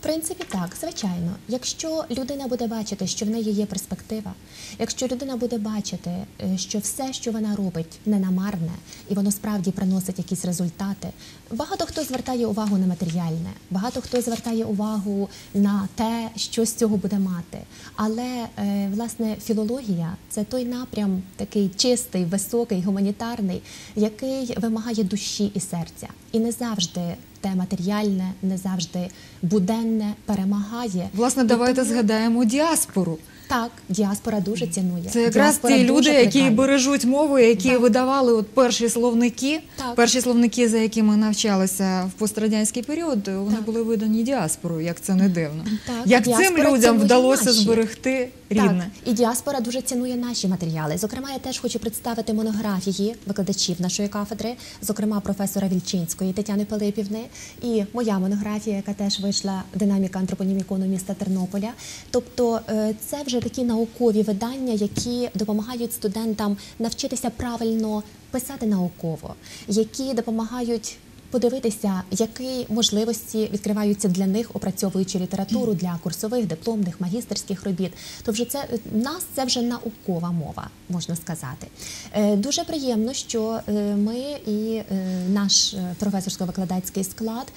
Принципі, так, звичайно. Якщо людина буде бачити, що в неї є перспектива, якщо людина буде бачити, е, що все, що вона робить, не намарне, і воно справді приносить якісь результати. Багато хто звертає увагу на матеріальне, багато хто звертає увагу на те, що з цього буде мати. Але е, власне філологія це той напрям, такий чистий, високий, гуманітарний, який вимагає душі і серця. І не завжди те матеріальне, не завжди буденне перемагає. Власне, давайте тому- згадаємо діаспору. Так, діаспора дуже цінує. Це якраз Діаспора ті люди, які бережуть мову, які Так. видавали от перші словники. Так. Перші словники, за якими навчалися в пострадянський період, вони Так. були видані діаспорою, як це не дивно. Так, як цим людям вдалося наші. зберегти рідне. Так, і діаспора дуже цінує наші матеріали. Зокрема, я теж хочу представити монографії викладачів нашої кафедри, зокрема професора Вільчинської Тетяни Пилипівни, і моя монографія, яка теж вийшла динаміка антропонімікону міста Тернополя. Тобто, е, це вже такі наукові видання, які допомагають студентам навчитися правильно писати науково, які допомагають. Подивитися, які можливості відкриваються для них, опрацьовуючи літературу для курсових, дипломних, магістерських робіт. То вже це нас це вже наукова мова, можна сказати. Е, Дуже приємно, що е, ми і е, наш професорсько-викладацький склад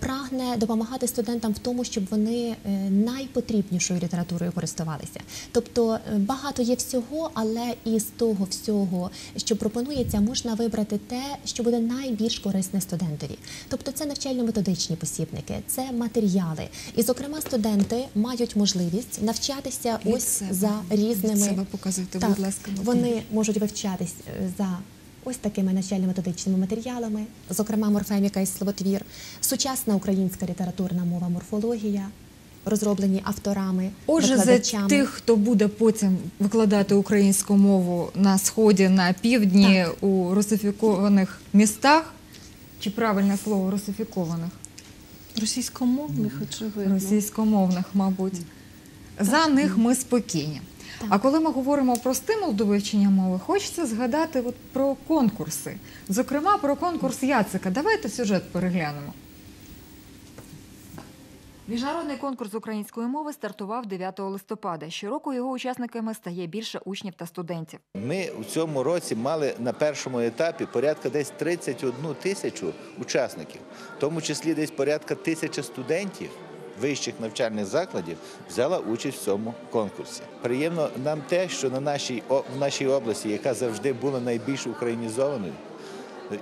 прагне допомагати студентам в тому, щоб вони найпотрібнішою літературою користувалися. Тобто багато є всього, але із того всього, що пропонується, можна вибрати те, що буде найбільш корисне студентам. Студентові. Тобто це навчально-методичні посібники, це матеріали. І, зокрема, студенти мають можливість навчатися Від ось себе. за різними Від себе показуйте, Так, будь ласка. Вони можуть вивчатись е, за ось такими навчально-методичними матеріалами, зокрема морфеміка і словотвір, сучасна українська літературна мова, морфологія, розроблені авторами, Отже, за тих, хто буде потім викладати українську мову на сході, на півдні у русифікованих містах, чи правильне слово русифікованих? Російськомовних, очевидно. російськомовних, мабуть. За них ми спокійні. А коли ми говоримо про стимул до вивчення мови, хочеться згадати от про конкурси. Зокрема, про конкурс Яцика. Давайте сюжет переглянемо. Міжнародний конкурс української мови стартував 9 листопада. Щороку його учасниками стає більше учнів та студентів. Ми у цьому році мали на першому етапі порядка десь 31 тисячу учасників, в тому числі десь порядка тисяча студентів вищих навчальних закладів взяла участь в цьому конкурсі. Приємно нам те, що на нашій в нашій області, яка завжди була найбільш українізованою,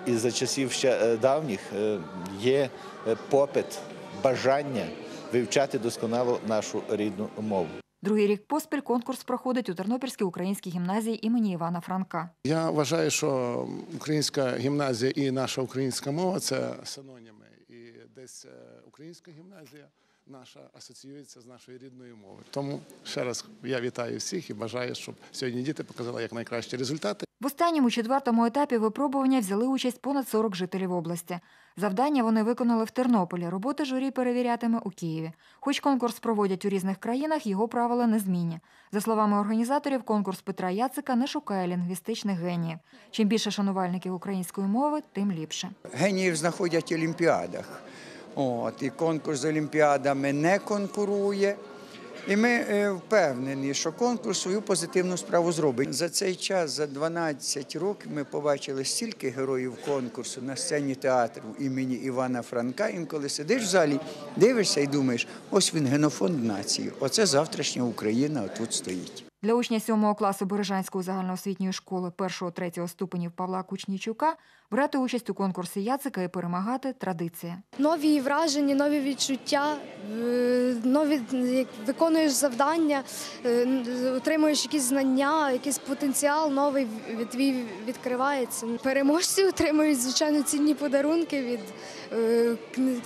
і за часів ще е, давніх е, є е, попит, бажання вивчати досконало нашу рідну мову. Другий рік поспіль конкурс проходить у Тернопільській українській гімназії імені Івана Франка. Я вважаю, що українська гімназія і наша українська мова це синоніми. І десь е, українська гімназія наша асоціюється з нашою рідною мовою. Тому ще раз я вітаю всіх і бажаю, щоб сьогодні діти показали як найкращі результати. В останньому четвертому етапі випробування взяли участь понад 40 жителів області. Завдання вони виконали в Тернополі. Роботи журі перевірятиме у Києві. Хоч конкурс проводять у різних країнах, його правила незмінні. За словами організаторів, конкурс Петра Яцика не шукає лінгвістичних геніїв. Чим більше шанувальників української мови, тим ліпше. геніїв знаходять в олімпіадах. От, і конкурс з олімпіадами не конкурує. І ми е, впевнені, що конкурс свою позитивну справу зробить. За цей час, за 12 років, ми побачили стільки героїв конкурсу на сцені театру імені Івана Франка. Інколи сидиш в залі, дивишся і думаєш, ось він генофонд нації. Оце завтрашня Україна тут стоїть. Для учня 7 класу Бережанської загальноосвітньої школи 1-3 ступенів Павла Кучнічука брати участь у конкурсі Яцика і перемагати традиція. нові враження, нові відчуття, нові виконуєш завдання, е, отримуєш якісь знання, якийсь потенціал новий від твій відкривається. Переможці отримують звичайно цінні подарунки від е,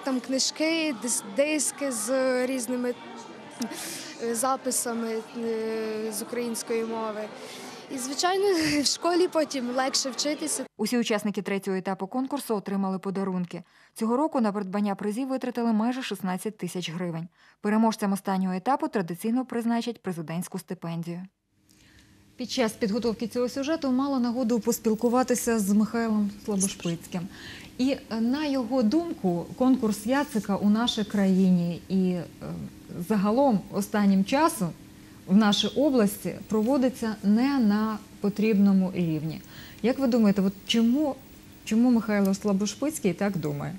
там книжки, диски з різними записами е, з української мови. І звичайно, в школі потім легше вчитися. Усі учасники третього етапу конкурсу отримали подарунки. Цього року на придбання призів витратили майже 16 тисяч гривень. Переможцям останнього етапу традиційно призначать президентську стипендію. Під час підготовки цього сюжету мала нагоду поспілкуватися з Михайлом Слабошпицьким. І е, на його думку, конкурс Яцика у нашій країні і е, загалом останнім часом в нашій області проводиться не на потрібному рівні. Як ви думаєте, от чому, чому Михайло Слабошпицький так думає?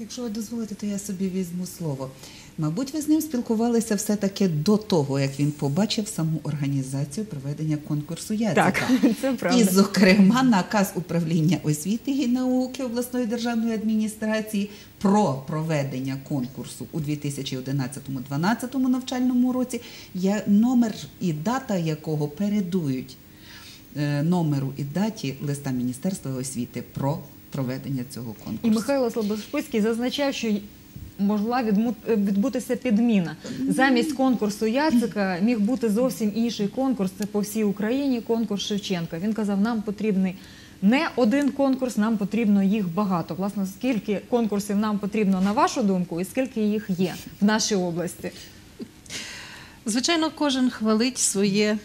Якщо ви дозволите, то я собі візьму слово. Мабуть, ви з ним спілкувалися все-таки до того, як він побачив саму організацію проведення конкурсу Яцика. Так, це правда. І, зокрема, наказ управління освіти і науки обласної державної адміністрації про проведення конкурсу у 2011-2012 навчальному році, є номер і дата якого передують е, номеру і даті листа Міністерства освіти про проведення цього конкурсу. І Михайло Слобошпицький зазначав, що могла відбутися підміна. Замість конкурсу Яцика міг бути зовсім інший конкурс. Це по всій Україні конкурс Шевченка. Він казав, нам потрібний не один конкурс, нам потрібно їх багато. Власне, скільки конкурсів нам потрібно на вашу думку, і скільки їх є в нашій області? Звичайно, кожен хвалить своє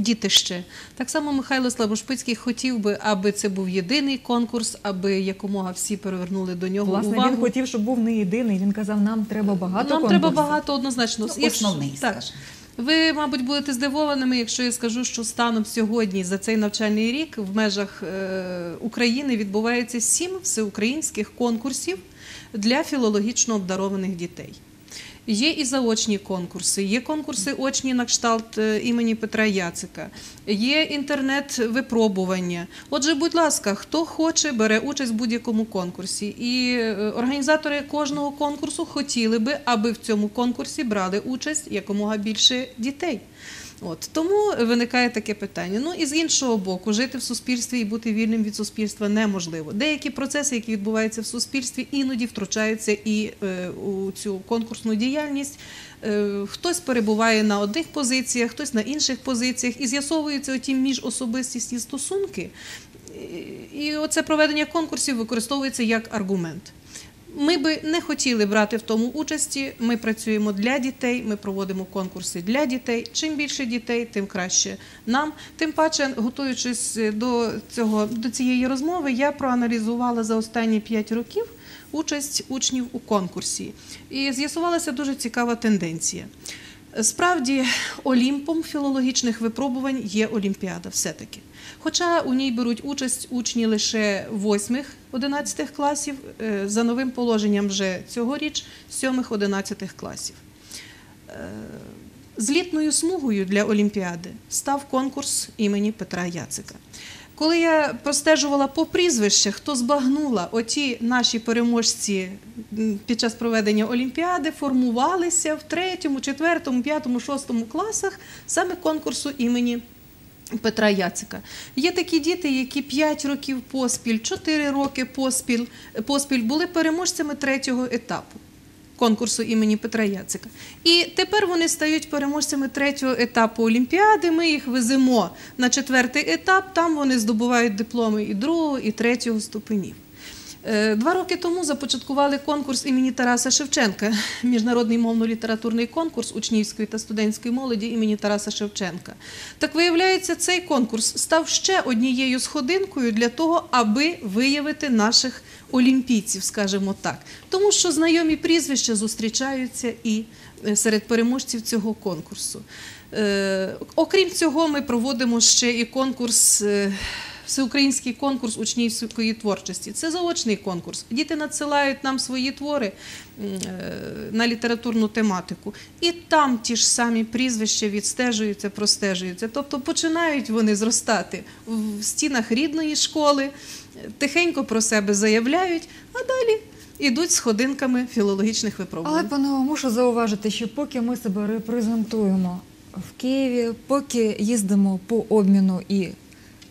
дітище. Так само Михайло Слабошпицький хотів би, аби це був єдиний конкурс, аби якомога всі перевернули до нього Власне, увагу. він хотів, щоб був не єдиний. Він казав, нам треба багато Нам конкурсів. треба багато однозначно. Ну, основний, так. скажімо. Ви, мабуть, будете здивованими, якщо я скажу, що станом сьогодні за цей навчальний рік в межах е, України відбувається сім всеукраїнських конкурсів для філологічно обдарованих дітей. Є і заочні конкурси, є конкурси очні на кшталт е, імені Петра Яцика, є інтернет-випробування. Отже, будь ласка, хто хоче, бере участь в будь-якому конкурсі. І е, організатори кожного конкурсу хотіли би, аби в цьому конкурсі брали участь якомога більше дітей. От тому виникає таке питання. Ну і з іншого боку, жити в суспільстві і бути вільним від суспільства неможливо. Деякі процеси, які відбуваються в суспільстві, іноді втручаються і е, у цю конкурсну діяльність. Е, хтось перебуває на одних позиціях, хтось на інших позиціях, і з'ясовуються оті міжособистісні стосунки. І- оце проведення конкурсів використовується як аргумент. Ми би не хотіли брати в тому участі. Ми працюємо для дітей, ми проводимо конкурси для дітей. Чим більше дітей, тим краще нам. Тим паче, готуючись до цього до цієї розмови, я проаналізувала за останні 5 років участь учнів у конкурсі. І з'ясувалася дуже цікава тенденція. Справді, олімпом філологічних випробувань є Олімпіада, все-таки. Хоча у ній беруть участь учні лише 8-11 класів, е, за новим положенням вже цьогоріч 7-11 класів. Е, Злітною смугою для Олімпіади став конкурс імені Петра Яцика. Коли я простежувала по прізвищах, хто збагнула, оті наші переможці під час проведення Олімпіади формувалися в третьому, четвертому, п'ятому, шостому класах саме конкурсу імені Петра Яцика. Є такі діти, які 5 років поспіль, 4 роки поспіль, поспіль були переможцями третього етапу конкурсу імені Петра Яцика. І тепер вони стають переможцями третього етапу Олімпіади. Ми їх веземо на четвертий етап, там вони здобувають дипломи і другого, і третього ступенів. Е, Два роки тому започаткували конкурс імені Тараса Шевченка, міжнародний мовно-літературний конкурс учнівської та студентської молоді імені Тараса Шевченка. Так виявляється, цей конкурс став ще однією сходинкою для того, аби виявити наших олімпійців, скажімо так. Тому що знайомі прізвища зустрічаються і е, серед переможців цього конкурсу. Е, Окрім цього, ми проводимо ще і конкурс. Всеукраїнський конкурс учнівської творчості. Це заочний конкурс. Діти надсилають нам свої твори е, на літературну тематику. І там ті ж самі прізвища відстежуються, простежуються. Тобто починають вони зростати в стінах рідної школи, тихенько про себе заявляють, а далі йдуть сходинками філологічних випробувань. Але панове, мушу зауважити, що поки ми себе репрезентуємо в Києві, поки їздимо по обміну і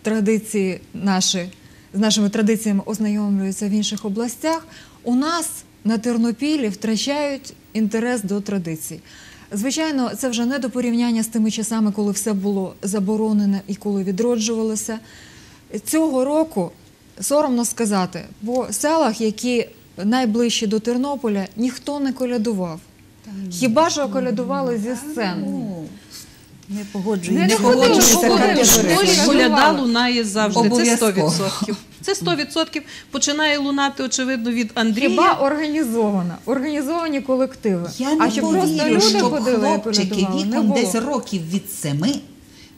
традиції наші з нашими традиціями ознайомлюються в інших областях, у нас на Тернопілі втрачають інтерес до традицій. Звичайно, це вже не до порівняння з тими часами, коли все було заборонене і коли відроджувалося. Цього року соромно сказати, по селах, які найближчі до Тернополя, ніхто не колядував. Хіба що колядували зі сцен. Не погоджуюся. Не Не погоджуюся. В школі коляда лунає завжди. Це Обов'язково. 100%. Це 100% починає лунати, очевидно, від Андрія. Хіба організована, організовані колективи. Я а не просто повірю, люди ходили хлопчики віком десь років від семи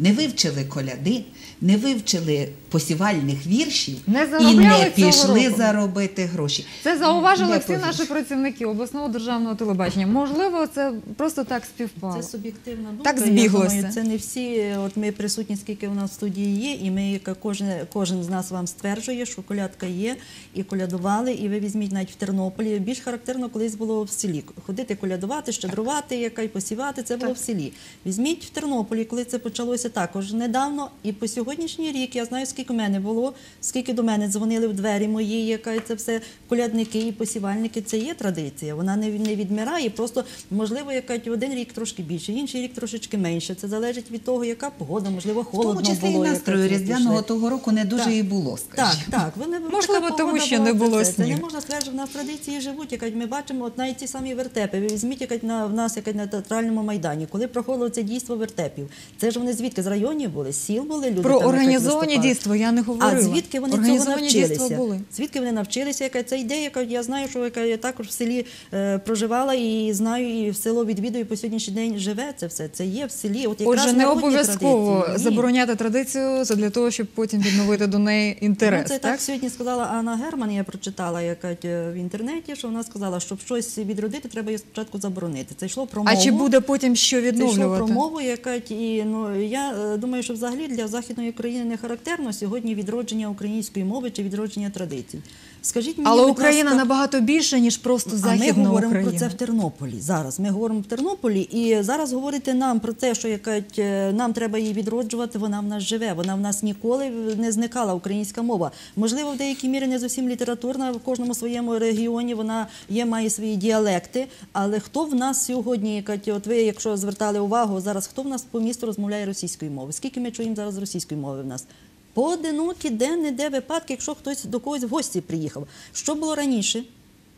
не вивчили коляди, не вивчили посівальних віршів Не і не пішли року. заробити гроші. Це зауважили Не всі наші працівники обласного державного телебачення. Можливо, це просто так співпало. Це суб'єктивна думка. Так я збіглося. думаю, це не всі. От ми присутні, скільки у нас в студії є, і ми кожен, кожен з нас вам стверджує, що колядка є, і колядували, і ви візьміть навіть в Тернополі. Більш характерно колись було в селі. Ходити колядувати, щедрувати, яка й посівати. Це було в селі. Візьміть в Тернополі, коли це почалося також недавно. І по сьогоднішній рік я знаю, скільки в мене було, скільки до мене дзвонили в двері мої, яка це все колядники і посівальники. Це є традиція. Вона не, не відмирає. Просто можливо, яка один рік трошки більше, інший рік трошечки менше. Це залежить від того, яка погода, можливо, В холодно тому числі було. яка настрою різдвяного того року не дуже Так. і було, Так, скажімо. так. Вони, Можливо, тому що була, не це було все. Це не можна стверджувати, в нас традиції живуть. Яка ми бачимо, от навіть ті самі вертепи. Ви візьміть яка на в нас яка на театральному майдані, коли проходило це дійство вертепів. Це ж вони звідки з районів були, з сіл були люди. Про організовані виступали. Дійства я не говорила. А звідки вони цього навчилися? були. Звідки вони навчилися? Яка ця ідея? Яка я знаю, що яка я також в селі е, проживала і знаю, і в село відвідую по сьогоднішній день живе це все. Це є в селі. От якраз Отже, не обов'язково. Забороняти традицію для того, щоб потім відновити до неї інтерес. Ну, це так? так сьогодні сказала Анна Герман. Я прочитала яка в інтернеті, що вона сказала, щоб щось відродити, треба її спочатку заборонити. Це йшло про А чи буде потім що Це йшло про мову, яка і ну я е, думаю, що взагалі для західної України не характерно сьогодні відродження української мови чи відродження традицій. Скажіть мені, Але Україна ласка, набагато більше, ніж просто а західна ми говоримо Україна. про це в Тернополі. Зараз ми говоримо в Тернополі, і зараз говорити нам про те, що яка е, нам треба її відроджувати. Вона в нас живе. Вона в нас ніколи не зникала українська мова. Можливо, в деякій мірі не зовсім літературна. В кожному своєму регіоні вона є, має свої діалекти. Але хто в нас сьогодні, яка от ви, якщо звертали увагу, зараз хто в нас по місту розмовляє російською мовою? Скільки ми чуємо зараз російської мови в нас? Поодинокі де-не-де випадки, якщо хтось до когось в гості приїхав. Що було раніше?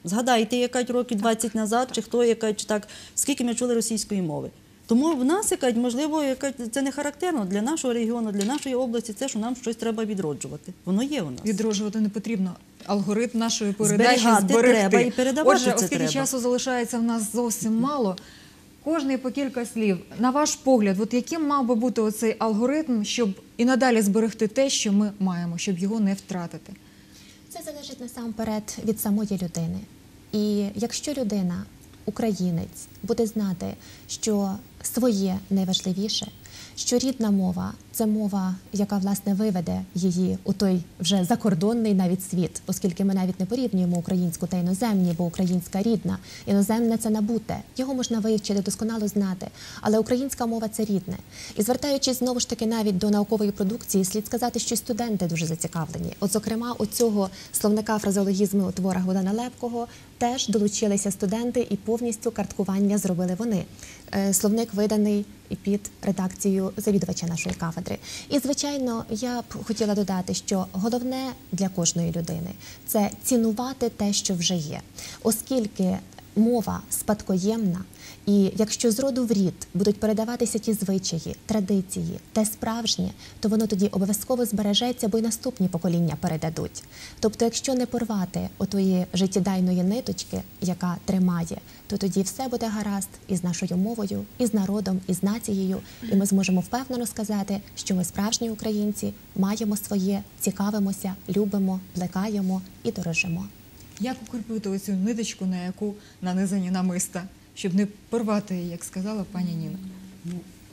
Згадайте, яка років 20 назад, чи хто яка чи так, скільки ми чули російської мови. Тому в нас яка можливо, яка це не характерно для нашого регіону, для нашої області. Це що нам щось треба відроджувати. Воно є у нас. Відроджувати не потрібно. Алгоритм нашої передачі Зберігати зберегти. треба і передавати Отже, це оскільки треба. часу залишається в нас зовсім мало. Кожний по кілька слів. На ваш погляд, от яким мав би бути оцей алгоритм, щоб і надалі зберегти те, що ми маємо, щоб його не втратити? Це залежить насамперед від самої людини. І якщо людина, українець, буде знати, що своє найважливіше, що рідна мова це мова, яка власне виведе її у той вже закордонний навіть світ, оскільки ми навіть не порівнюємо українську та іноземні, бо українська рідна, іноземне це набуте. Його можна вивчити, досконало знати. Але українська мова це рідне. І звертаючись знову ж таки навіть до наукової продукції, слід сказати, що студенти дуже зацікавлені. От, зокрема, у цього словника фразеологізму у творах Богдана Лепкого теж долучилися студенти і повністю карткування зробили вони. Е, Словник виданий і під редакцією завідувача нашої кафедри. І звичайно, я б хотіла додати, що головне для кожної людини це цінувати те, що вже є, оскільки мова спадкоємна. І якщо з роду в рід будуть передаватися ті звичаї, традиції, те справжнє, то воно тоді обов'язково збережеться, бо й наступні покоління передадуть. Тобто, якщо не порвати отої життєдайної ниточки, яка тримає, то тоді все буде гаразд із нашою мовою, і з народом, і з нацією, і ми зможемо впевнено сказати, що ми справжні українці, маємо своє, цікавимося, любимо, плекаємо і дорожимо. Як укріпити оцю ниточку, на яку нанизані намиста, щоб не порвати її, як сказала пані Ніна?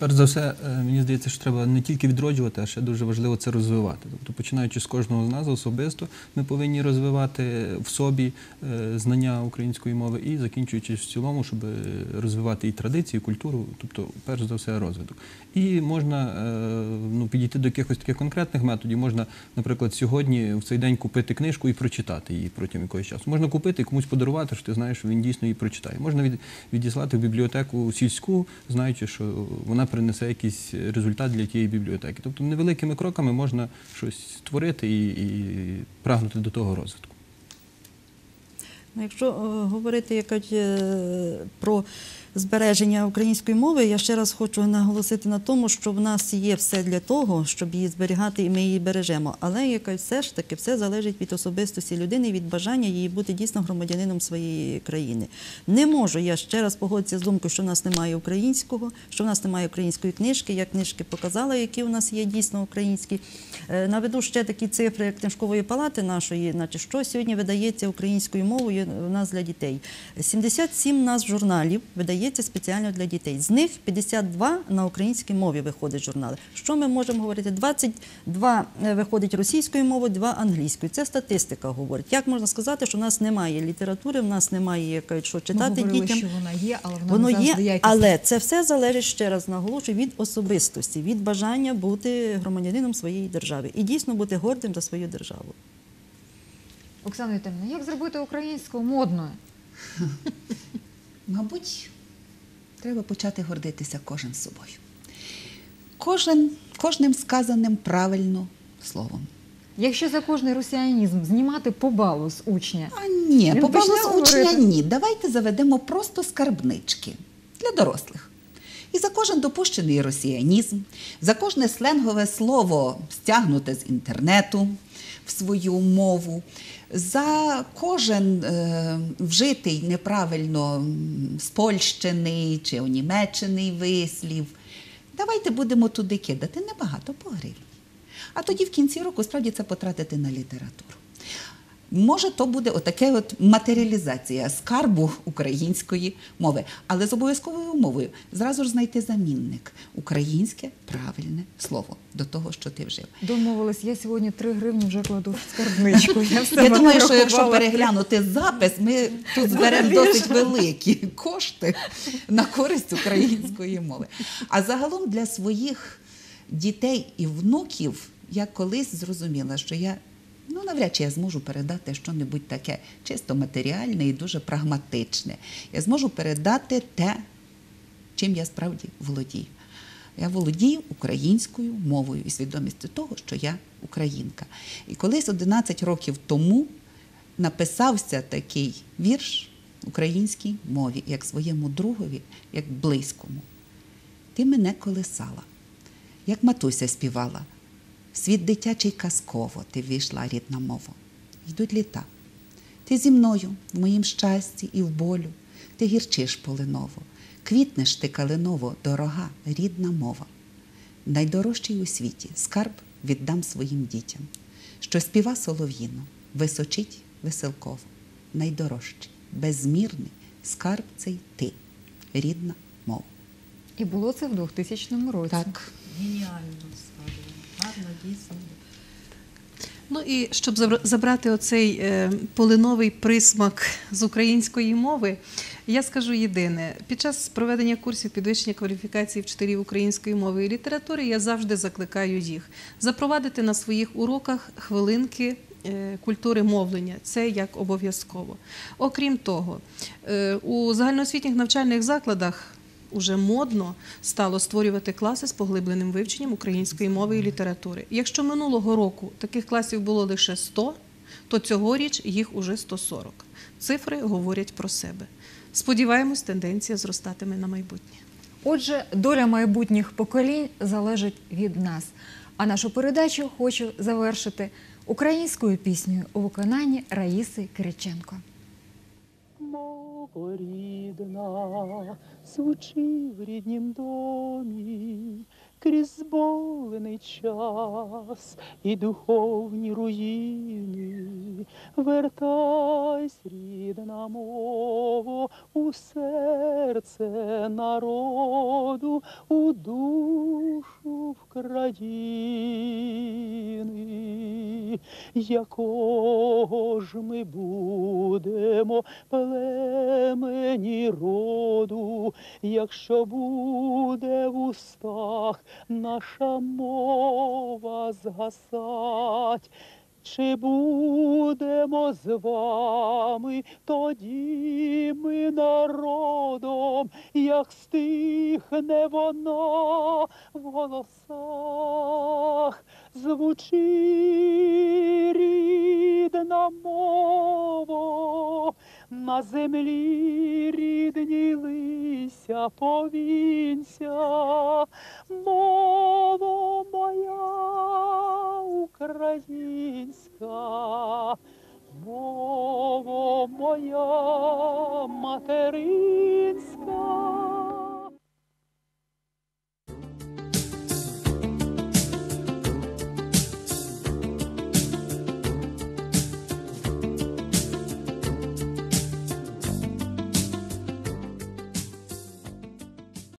Перш за все, е, мені здається, що треба не тільки відроджувати, а ще дуже важливо це розвивати. Тобто, починаючи з кожного з нас особисто, ми повинні розвивати в собі е, знання української мови і закінчуючи в цілому, щоб е, розвивати і традиції, і культуру, тобто, перш за все, розвиток. І можна ну, підійти до якихось таких конкретних методів. Можна, наприклад, сьогодні в цей день купити книжку і прочитати її протягом якогось часу. Можна купити і комусь подарувати, що ти знаєш, що він дійсно її прочитає. Можна відіслати в бібліотеку сільську, знаючи, що вона принесе якийсь результат для тієї бібліотеки. Тобто невеликими кроками можна щось створити і, і прагнути до того розвитку. Ну, Якщо е, говорити якось, е, про збереження української мови, я ще раз хочу наголосити на тому, що в нас є все для того, щоб її зберігати, і ми її бережемо. Але якось все ж таки все залежить від особистості людини, від бажання її бути дійсно громадянином своєї країни. Не можу я ще раз погодитися з думкою, що в нас немає українського, що в нас немає української книжки. Я книжки показала, які у нас є дійсно українські. Е, Наведу ще такі цифри, книжкової палати нашої, значить, що сьогодні видається українською мовою у нас для дітей. 77 у нас журналів видається спеціально для дітей. З них 52 на українській мові виходять журнали. Що ми можемо говорити? 22 виходить російською мовою, 2 англійською. Це статистика говорить. Як можна сказати, що в нас немає літератури, в нас немає якось, що Ми читати говорили, дітям. що вона є, але вона Воно не завжди є, але це все залежить ще раз наголошую від особистості, від бажання бути громадянином своєї держави і дійсно бути гордим за свою державу. Оксана Віталіївна, як зробити українську модною? Мабуть, треба почати гордитися кожен собою. Кожен, кожним сказаним правильно словом. Якщо за кожний русіанізм знімати по балу з учня, А ні, Він по балу почне з учня говорити. ні. Давайте заведемо просто скарбнички для дорослих. І за кожен допущений росіянізм, за кожне сленгове слово стягнуте з інтернету в свою мову, за кожен е, вжитий неправильно спольщений чи онімечений вислів. Давайте будемо туди кидати небагато по гривні. А тоді в кінці року справді це потратити на літературу. Може, то буде отаке от матеріалізація скарбу української мови, але з обов'язковою умовою зразу ж знайти замінник українське правильне слово до того, що ти вжив. Домовились, я сьогодні 3 гривні вже кладу в скарбничку. Я, Я думаю, що якщо переглянути запис, ми тут зберемо досить великі кошти на користь української мови. А загалом для своїх дітей і внуків я колись зрозуміла, що я ну навряд чи я зможу передати щось таке чисто матеріальне і дуже прагматичне. Я зможу передати те, чим я справді володію. Я володію українською мовою і свідомістю того, що я українка. І колись 11 років тому написався такий вірш українській мові, як своєму другові, як близькому. Ти мене колисала, як матуся співала. В Світ дитячий казково ти війшла, рідна мова. Йдуть літа. Ти зі мною в моїм щасті і в болю, ти гірчиш полиново, квітнеш ти калиново, дорога, рідна мова. Найдорожчий у світі скарб віддам своїм дітям, що співа солов'їно, височить веселково. Найдорожчий, безмірний скарб цей ти, рідна мова. І було це в 2000 році. Так. Геніально. Гарно, дійсно. Ну і щоб забрати оцей е, полиновий присмак з української мови, я скажу єдине: під час проведення курсів підвищення кваліфікації вчителів української мови і літератури я завжди закликаю їх запровадити на своїх уроках хвилинки. е, Культури мовлення це як обов'язково. Окрім того, е, у загальноосвітніх навчальних закладах уже модно стало створювати класи з поглибленим вивченням української мови і літератури. Якщо минулого року таких класів було лише 100, то цьогоріч їх уже 140. Цифри говорять про себе. Сподіваємось, тенденція зростатиме на майбутнє. Отже, доля майбутніх поколінь залежить від нас. А нашу передачу хочу завершити українською піснею у виконанні Раїси Кириченко. Мова рідна, звучи в ріднім домі, крізь зболений час і духовні руїни. Вертайся, рідна мова, у серце народу, у душу в країни, якого ж ми будемо племені роду, якщо буде в устах наша мова згасать. Чи будемо з вами тоді ми народом, як стихне вона в голосах, звучи рідна мова, на землі ріднілися повінця, повінься, мова моя українська, мова моя материнська.